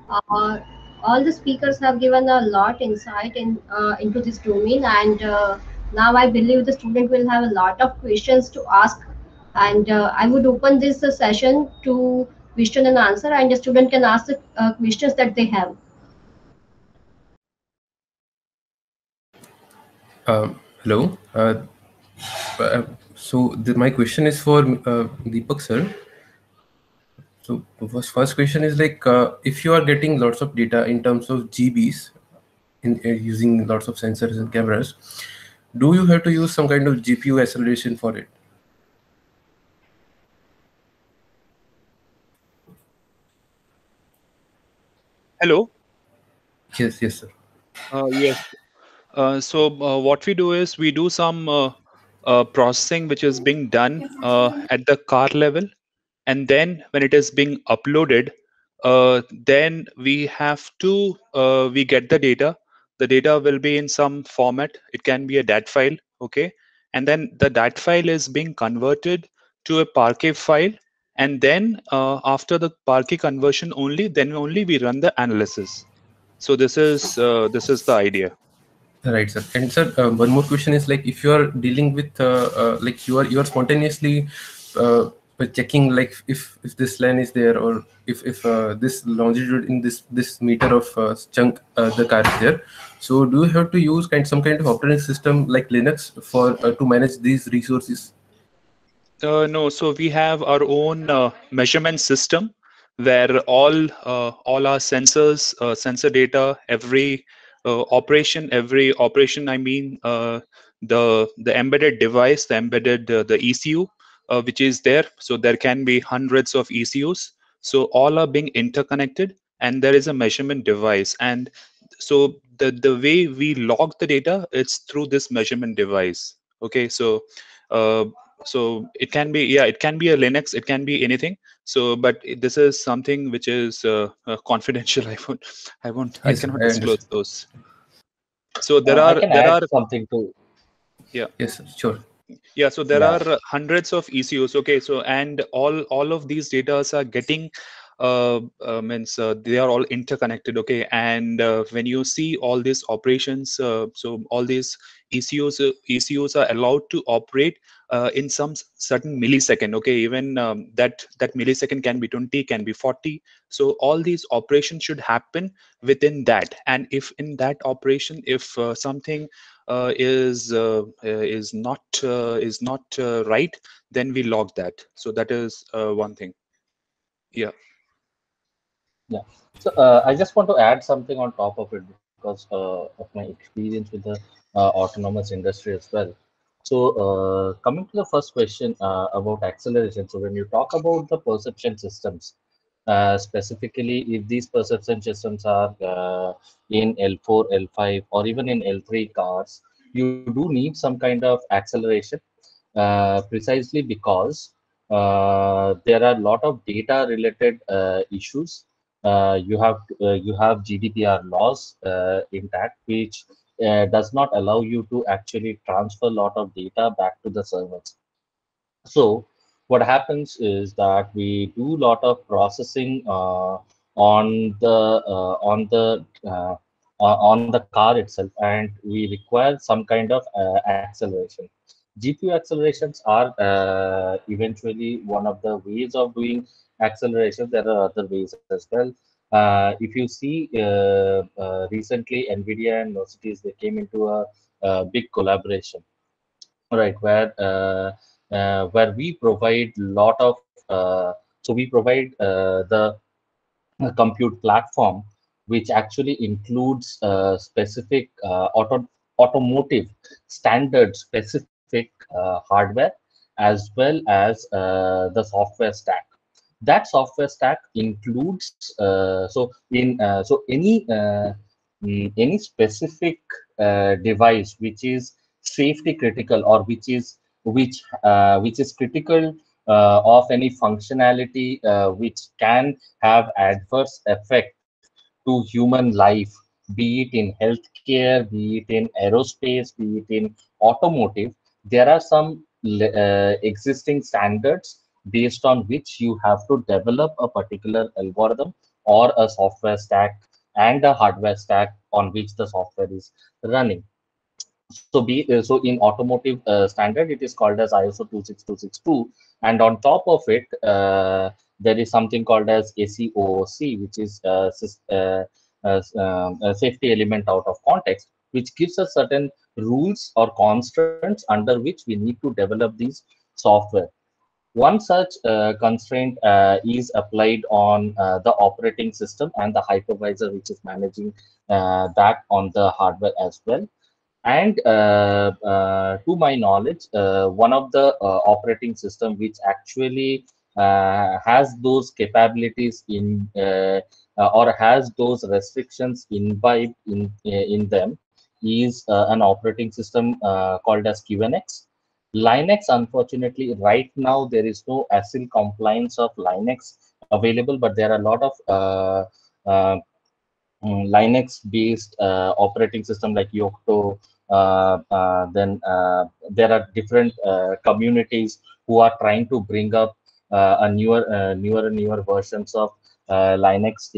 Uh, all the speakers have given a lot insight in uh, into this domain, and uh, now I believe the student will have a lot of questions to ask. And uh, I would open this uh, session to question and answer, and the student can ask the uh, questions that they have. Um, hello. Uh, uh, so the, my question is for uh, Deepak sir. So first, first question is like uh, if you are getting lots of data in terms of GBs in uh, using lots of sensors and cameras, do you have to use some kind of GPU acceleration for it? Hello. Yes, yes, sir. Uh, yes. Uh, so uh, what we do is we do some uh, uh, processing which is being done uh, at the car level, and then when it is being uploaded, uh, then we have to uh, we get the data. The data will be in some format. It can be a DAT file, okay, and then the DAT file is being converted to a Parquet file, and then uh, after the Parquet conversion only, then only we run the analysis. So this is uh, this is the idea. Right, sir. And sir, uh, one more question is like if you are dealing with uh, uh, like you are you are spontaneously uh, checking like if if this line is there or if if this longitude in this this meter of chunk the car is there. So do you have to use kind some kind of operating system like Linux for to manage these resources? Uh, no, so we have our own uh, measurement system where all uh, all our sensors, uh, sensor data, every uh, operation, every operation, I mean uh, the the embedded device, the embedded the ECU, which is there. So there can be hundreds of ECUs. So all are being interconnected, and there is a measurement device. And so the the way we log the data, it's through this measurement device. Okay, so. So it can be yeah it can be a linux it can be anything so but this is something which is uh, uh, confidential i won't i won't i Yes, cannot I disclose those so there Uh, I are can there are something to yeah Yes, sure. yeah so there Yeah. are hundreds of ecus okay so and all all of these data are getting uh, uh means uh, they are all interconnected okay? And uh, when you see all these operations uh, so all these ecus uh, ecus are allowed to operate in some certain millisecond okay? Even um, that that millisecond can be 20 can be 40 so all these operations should happen within that. And if in that operation if something is is not is not right then we log that. So that is one thing. Yeah So uh, I just want to add something on top of it because uh, of my experience with the uh, autonomous industry as well. So uh, coming to the first question uh, about acceleration. So when you talk about the perception systems, uh, specifically if these perception systems are in L4, L5, or even in L3 cars, you do need some kind of acceleration precisely because there are a lot of data related issues. Uh, you have uh, you have GDPR laws uh, intact, which does not allow you to actually transfer a lot of data back to the servers. So what happens is that we do a lot of processing uh, on the uh, on the uh, on the car itself, and we require some kind of acceleration. GPU accelerations are eventually one of the ways of doing acceleration. There are other ways as well. Uh, if you see uh, uh, recently, NVIDIA and Mercedes, they came into a, a big collaboration, right, where uh, uh, where we provide lot of, uh, so we provide the compute platform, which actually includes specific auto, automotive standard specific hardware as well as the software stack. That software stack includes uh, so in uh, so any uh, mm, any specific uh, device which is safety critical or which is which uh, which is critical uh, of any functionality which can have adverse effect to human life, be it in healthcare, be it in aerospace, be it in automotive. There are some existing standards based on which you have to develop a particular algorithm or a software stack and a hardware stack on which the software is running. So be uh, so in automotive uh, standard it is called as iso 26262 and on top of it uh, there is something called as SEooC which is uh, uh, um, a safety element out of context which gives us certain rules or constraints under which we need to develop these software one such uh, constraint uh, is applied on uh, the operating system and the hypervisor which is managing uh, that on the hardware as well and uh, uh, to my knowledge one of the operating system which actually has those capabilities in or has those restrictions imbibed in in them is an operating system called as QNX. Linux, unfortunately, right now there is no ASIL compliance of Linux available, but there are a lot of uh, uh, mm, Linux-based uh, operating system like Yocto. Uh, uh, then uh, there are different communities who are trying to bring up a newer, newer, and newer versions of Linux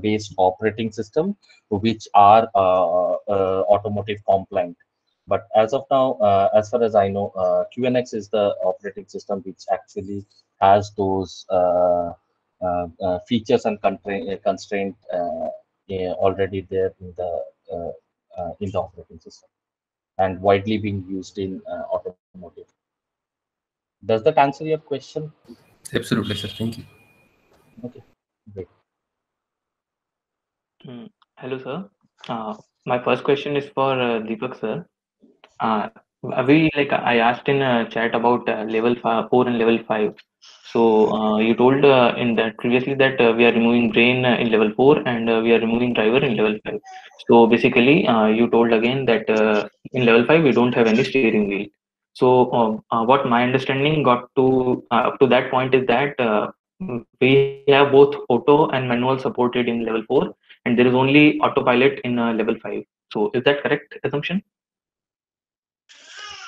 based operating system, which are automotive compliant. But as of now, uh, as far as I know, uh, QNX is the operating system which actually has those uh, uh, uh, features and constraint, constraint uh, yeah, already there in the uh, uh, in the operating system and widely being used in uh, automotive. Does that answer your question? Absolutely, sir. Thank you. Okay, great. Mm, Hello, sir. Uh, my first question is for uh, Deepak, sir. Uh, we like I asked in a chat about uh, level five, four and level five. So uh, you told uh, in that previously that uh, we are removing brain uh, in level four and uh, we are removing driver in level five. So basically, uh, you told again that in level five we don't have any steering wheel. So um, what my understanding got to up to that point is that we have both auto and manual supported in level four, and there is only autopilot in level five. So is that correct assumption?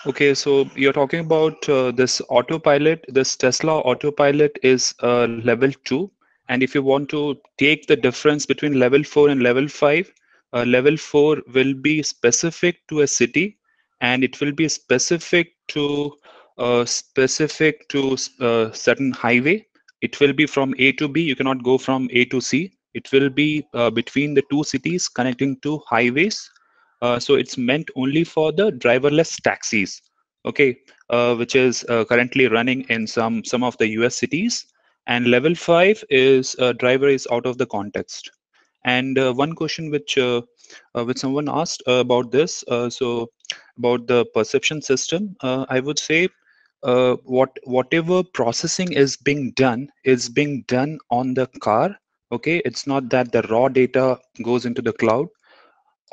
Okay, so you're talking about uh, this autopilot. This Tesla autopilot is uh, level two. And if you want to take the difference between level four and level five, uh, level four will be specific to a city and it will be specific to uh, specific to uh, certain highway. It will be from A to B. You cannot go from A to C. It will be uh, between the two cities connecting to highways so it's meant only for the driverless taxis okay uh, which is uh, currently running in some some of the us cities. And level 5 is uh, driver is out of the context. And uh, one question which uh, uh, which someone asked uh, about this uh, so about the perception system uh, i would say uh, what whatever processing is being done is being done on the car okay. It's not that the raw data goes into the cloud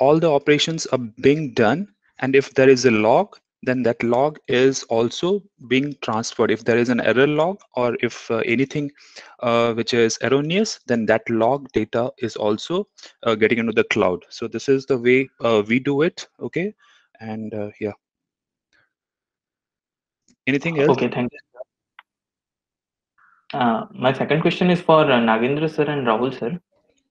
all the operations are being done and if there is a log then that log is also being transferred. If there is an error log or if uh, anything uh, which is erroneous, then that log data is also uh, getting into the cloud. So this is the way uh, we do it. Okay, and uh, yeah. Anything else? Okay, thank you. Uh, my second question is for Nagendra sir and Rahul sir.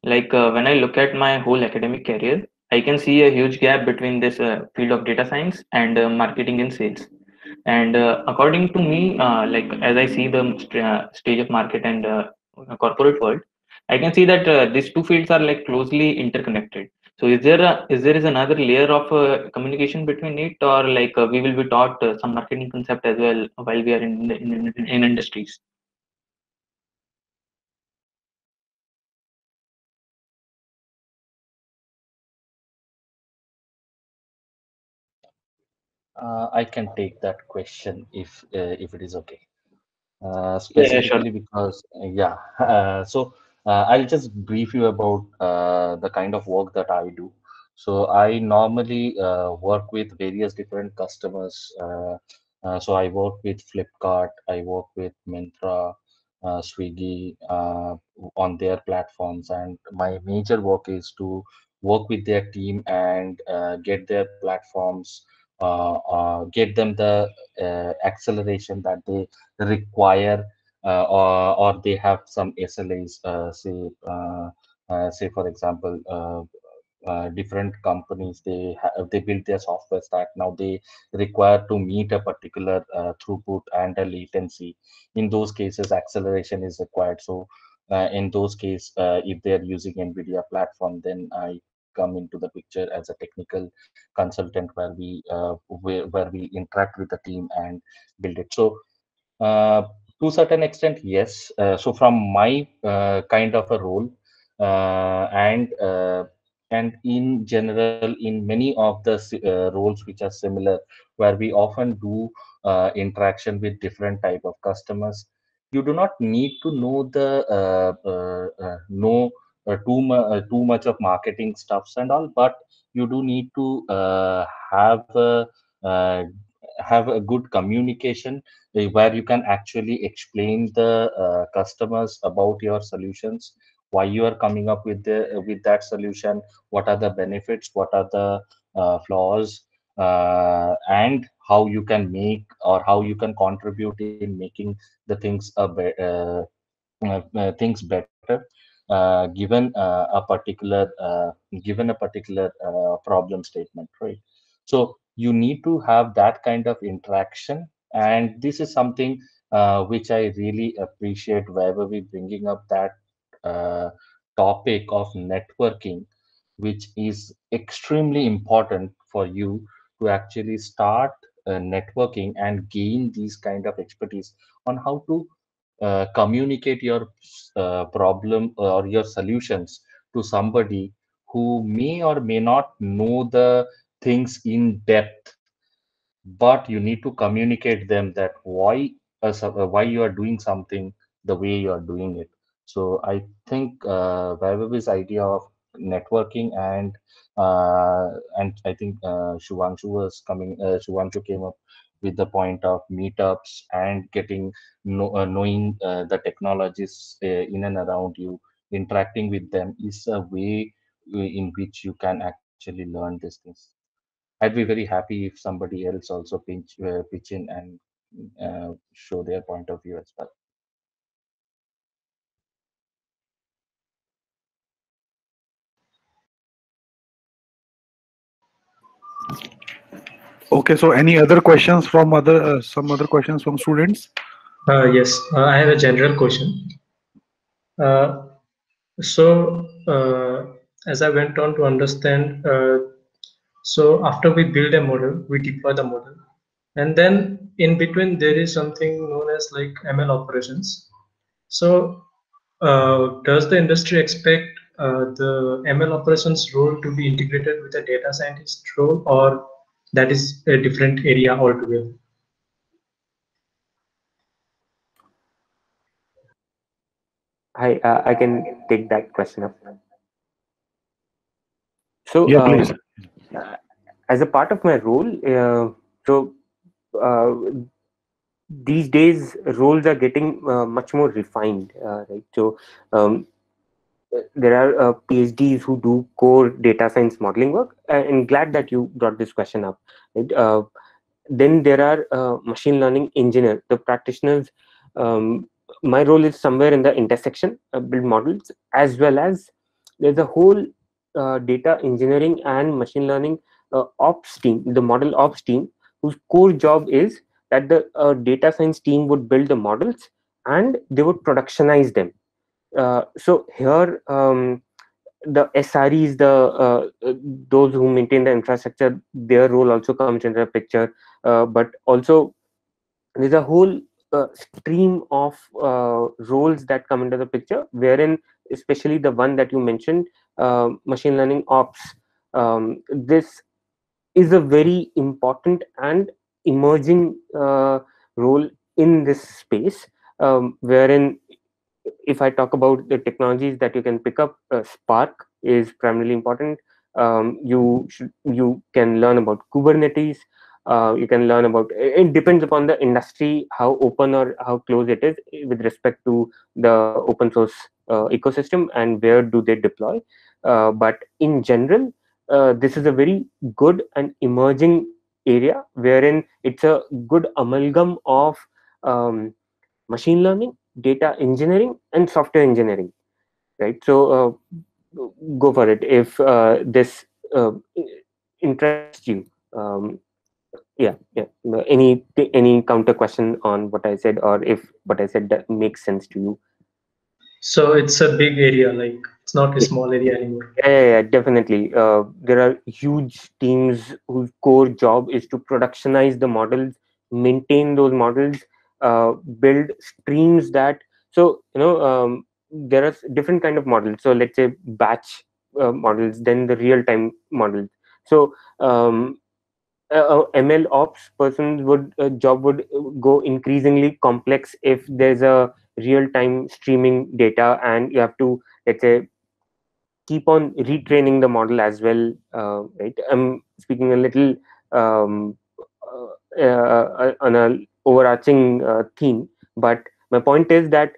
Like when I look at my whole academic career, I can see a huge gap between this uh, field of data science and uh, marketing and sales. And uh, according to me, uh, like as I see the st- uh, stage of market and uh, corporate world, I can see that these two fields are like closely interconnected. So is there a, is there is another layer of communication between it, or like we will be taught some marketing concept as well while we are in in, in, in industries? Uh, I can take that question if uh, if it is okay. Uh, Yeah, yeah, sure. specifically because uh, yeah. Uh, so uh, I'll just brief you about uh, the kind of work that I do. So I normally uh, work with various different customers. Uh, uh, so I work with Flipkart, I work with Myntra, uh, Swiggy uh, on their platforms, and my major work is to work with their team and uh, get their platforms, get them the uh, acceleration that they require, uh, or or they have some SLAs. Uh, say, uh, uh, say for example. Uh, uh, different companies they have they build their software stack now they require to meet a particular uh, throughput and a latency in those cases acceleration is required so uh, in those cases uh, if they're using nvidia platform then i come into the picture as a technical consultant where we uh, where, where we interact with the team and build it. So uh, to certain extent yes. Uh, so from my kind of a role and and in general in many of the uh, roles which are similar where we often do uh, interaction with different type of customers you do not need to know the uh, know too, mu- uh, too much of marketing stuffs and all but you do need to uh, have uh, have a good communication uh, where you can actually explain the uh, customers about your solutions why you are coming up with the with that solution what are the benefits what are the uh, flaws uh, and how you can make or how you can contribute in making the things a be- uh, uh, uh, things better uh, given uh, a particular uh, given a particular uh, problem statement right? So you need to have that kind of interaction and this is something uh, which i really appreciate wherever we bringing up that topic of networking which is extremely important for you to actually start networking and gain these kind of expertise on how to uh, communicate your uh, problem or your solutions to somebody who may or may not know the things in depth but you need to communicate them that why uh, uh, why you are doing something the way you are doing it. So i think uh, Vaibhav's idea of networking and uh, and i think uh, was coming uh, Shuvanshu came up with the point of meetups and getting know, uh, knowing uh, the technologies uh, in and around you interacting with them is a way uh, in which you can actually learn these things I'd be very happy if somebody else also pitch, uh, pitch in and uh, show their point of view as well. Okay, so any other questions from other, uh, some other questions from students? Uh, yes, uh, I have a general question. Uh, so, uh, as I went on to understand, uh, so after we build a model, we deploy the model, and then in between there is something known as like ML operations. So, does the industry expect the ML operations role to be integrated with the data scientist role, or that is a different area altogether? Hi, uh, I can take that question up. So, Yeah, um, please. uh, as a part of my role, uh, so uh, these days roles are getting uh, much more refined, uh, right? So um, there are uh, PhDs who do core data science modeling work, and glad that you brought this question up. Right? Uh, then there are uh, machine learning engineers, the practitioners. Um, my role is somewhere in the intersection, build models, as well as there's a whole data engineering and machine learning ops team, the model ops team, whose core job is that the uh, data science team would build the models and they would productionize them. Uh, so here, um, the SREs, the uh, those who maintain the infrastructure, their role also comes into the picture. Uh, but also, there's a whole uh, stream of uh, roles that come into the picture, wherein especially the one that you mentioned, machine learning ops. Um, this is a very important and emerging uh, role in this space um, wherein if i talk about the technologies that you can pick up uh, spark is primarily important. Um, you should you can learn about kubernetes uh, you can learn about it depends upon the industry how open or how close it is with respect to the open source uh, ecosystem and where do they deploy. Uh, but in general uh, this is a very good and emerging area wherein it's a good amalgam of um, machine learning data engineering and software engineering right? So uh, go for it. If uh, this uh, interests you um, yeah yeah. Any any counter question on what i said or if what i said makes sense to you? So it's a big area like it's not a small area anymore. Yeah, yeah, definitely. Uh, there are huge teams whose core job is to productionize the models maintain those models uh, build streams that so you know um, there are different kind of models. So let's say batch uh, models then the real time models. So um, ml ops person would job would go increasingly complex if there's a real time streaming data and you have to let's say keep on retraining the model as well uh, right? I'm speaking a little um, uh, uh, on a overarching uh, theme. But my point is that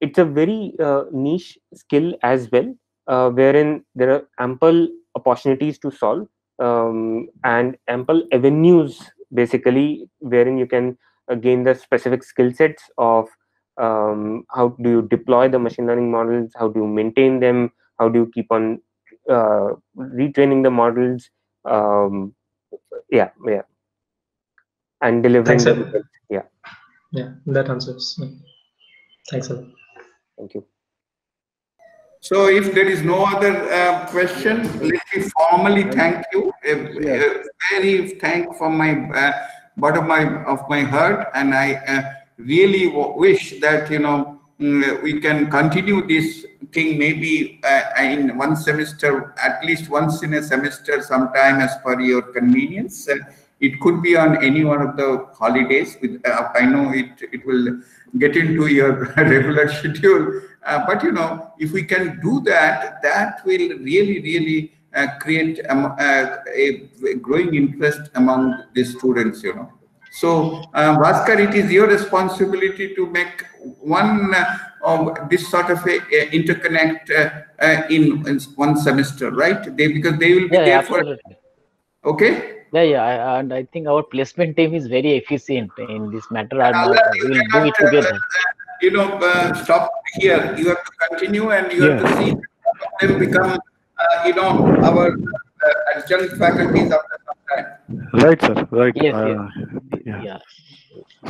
it's a very uh, niche skill as well uh, wherein there are ample opportunities to solve um, and ample avenues basically wherein you can gain the specific skill sets of um, how do you deploy the machine learning models how do you maintain them how do you keep on uh, retraining the models um, yeah yeah and delivering Thanks, the yeah. Yeah that answers. Thanks a lot thank you. So if there is no other uh, question let me formally thank you. A, a very thank from my uh, bottom of my, of my heart and i uh, really wish that you know mm, we can continue this thing maybe uh, in one semester, at least once in a semester, sometime as per your convenience. It could be on any one of the holidays. With uh, I know it it will get into your regular schedule, uh, but you know if we can do that, that will really really uh, create um, uh, a growing interest among the students. You know. So, uh, Bhaskar, it is your responsibility to make one uh, this sort of a, a interconnect uh, in, in, one semester, right? They because they will be yeah, there for. Okay. Yeah, yeah, I, and I think our placement team is very efficient in this matter, and uh, we will do it together. Uh, you know, uh, stop here. You have to continue, and you yeah. have to see them become, you know, our adjunct faculties after some time. Right, sir. Right. Yes, yes. yeah. yeah.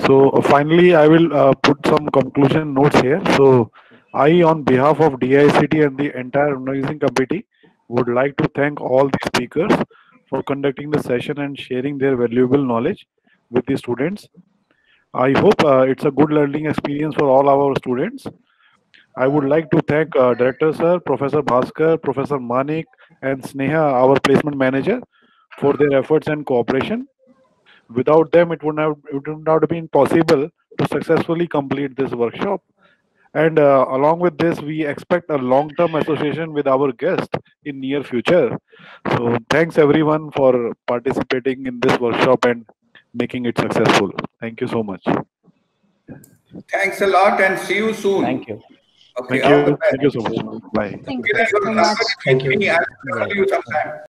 So uh, finally, I will uh, put some conclusion notes here. So I, on behalf of DICT and the entire organizing committee, would like to thank all the speakers for conducting the session and sharing their valuable knowledge with the students. I hope uh, it's a good learning experience for all our students. I would like to thank uh, Director Sir, Professor Bhaskar, Professor Manik, and Sneha, our placement manager, for their efforts and cooperation. Without them, it would it would not have been possible to successfully complete this workshop. And uh, along with this, we expect a long-term association with our guest in near future. So thanks everyone for participating in this workshop and making it successful. Thank you so much. Thanks a lot and see you soon. Thank you. Okay, Thank you. Thank you so much. Bye. Thank you your so number much. Thank you. me. You sometime.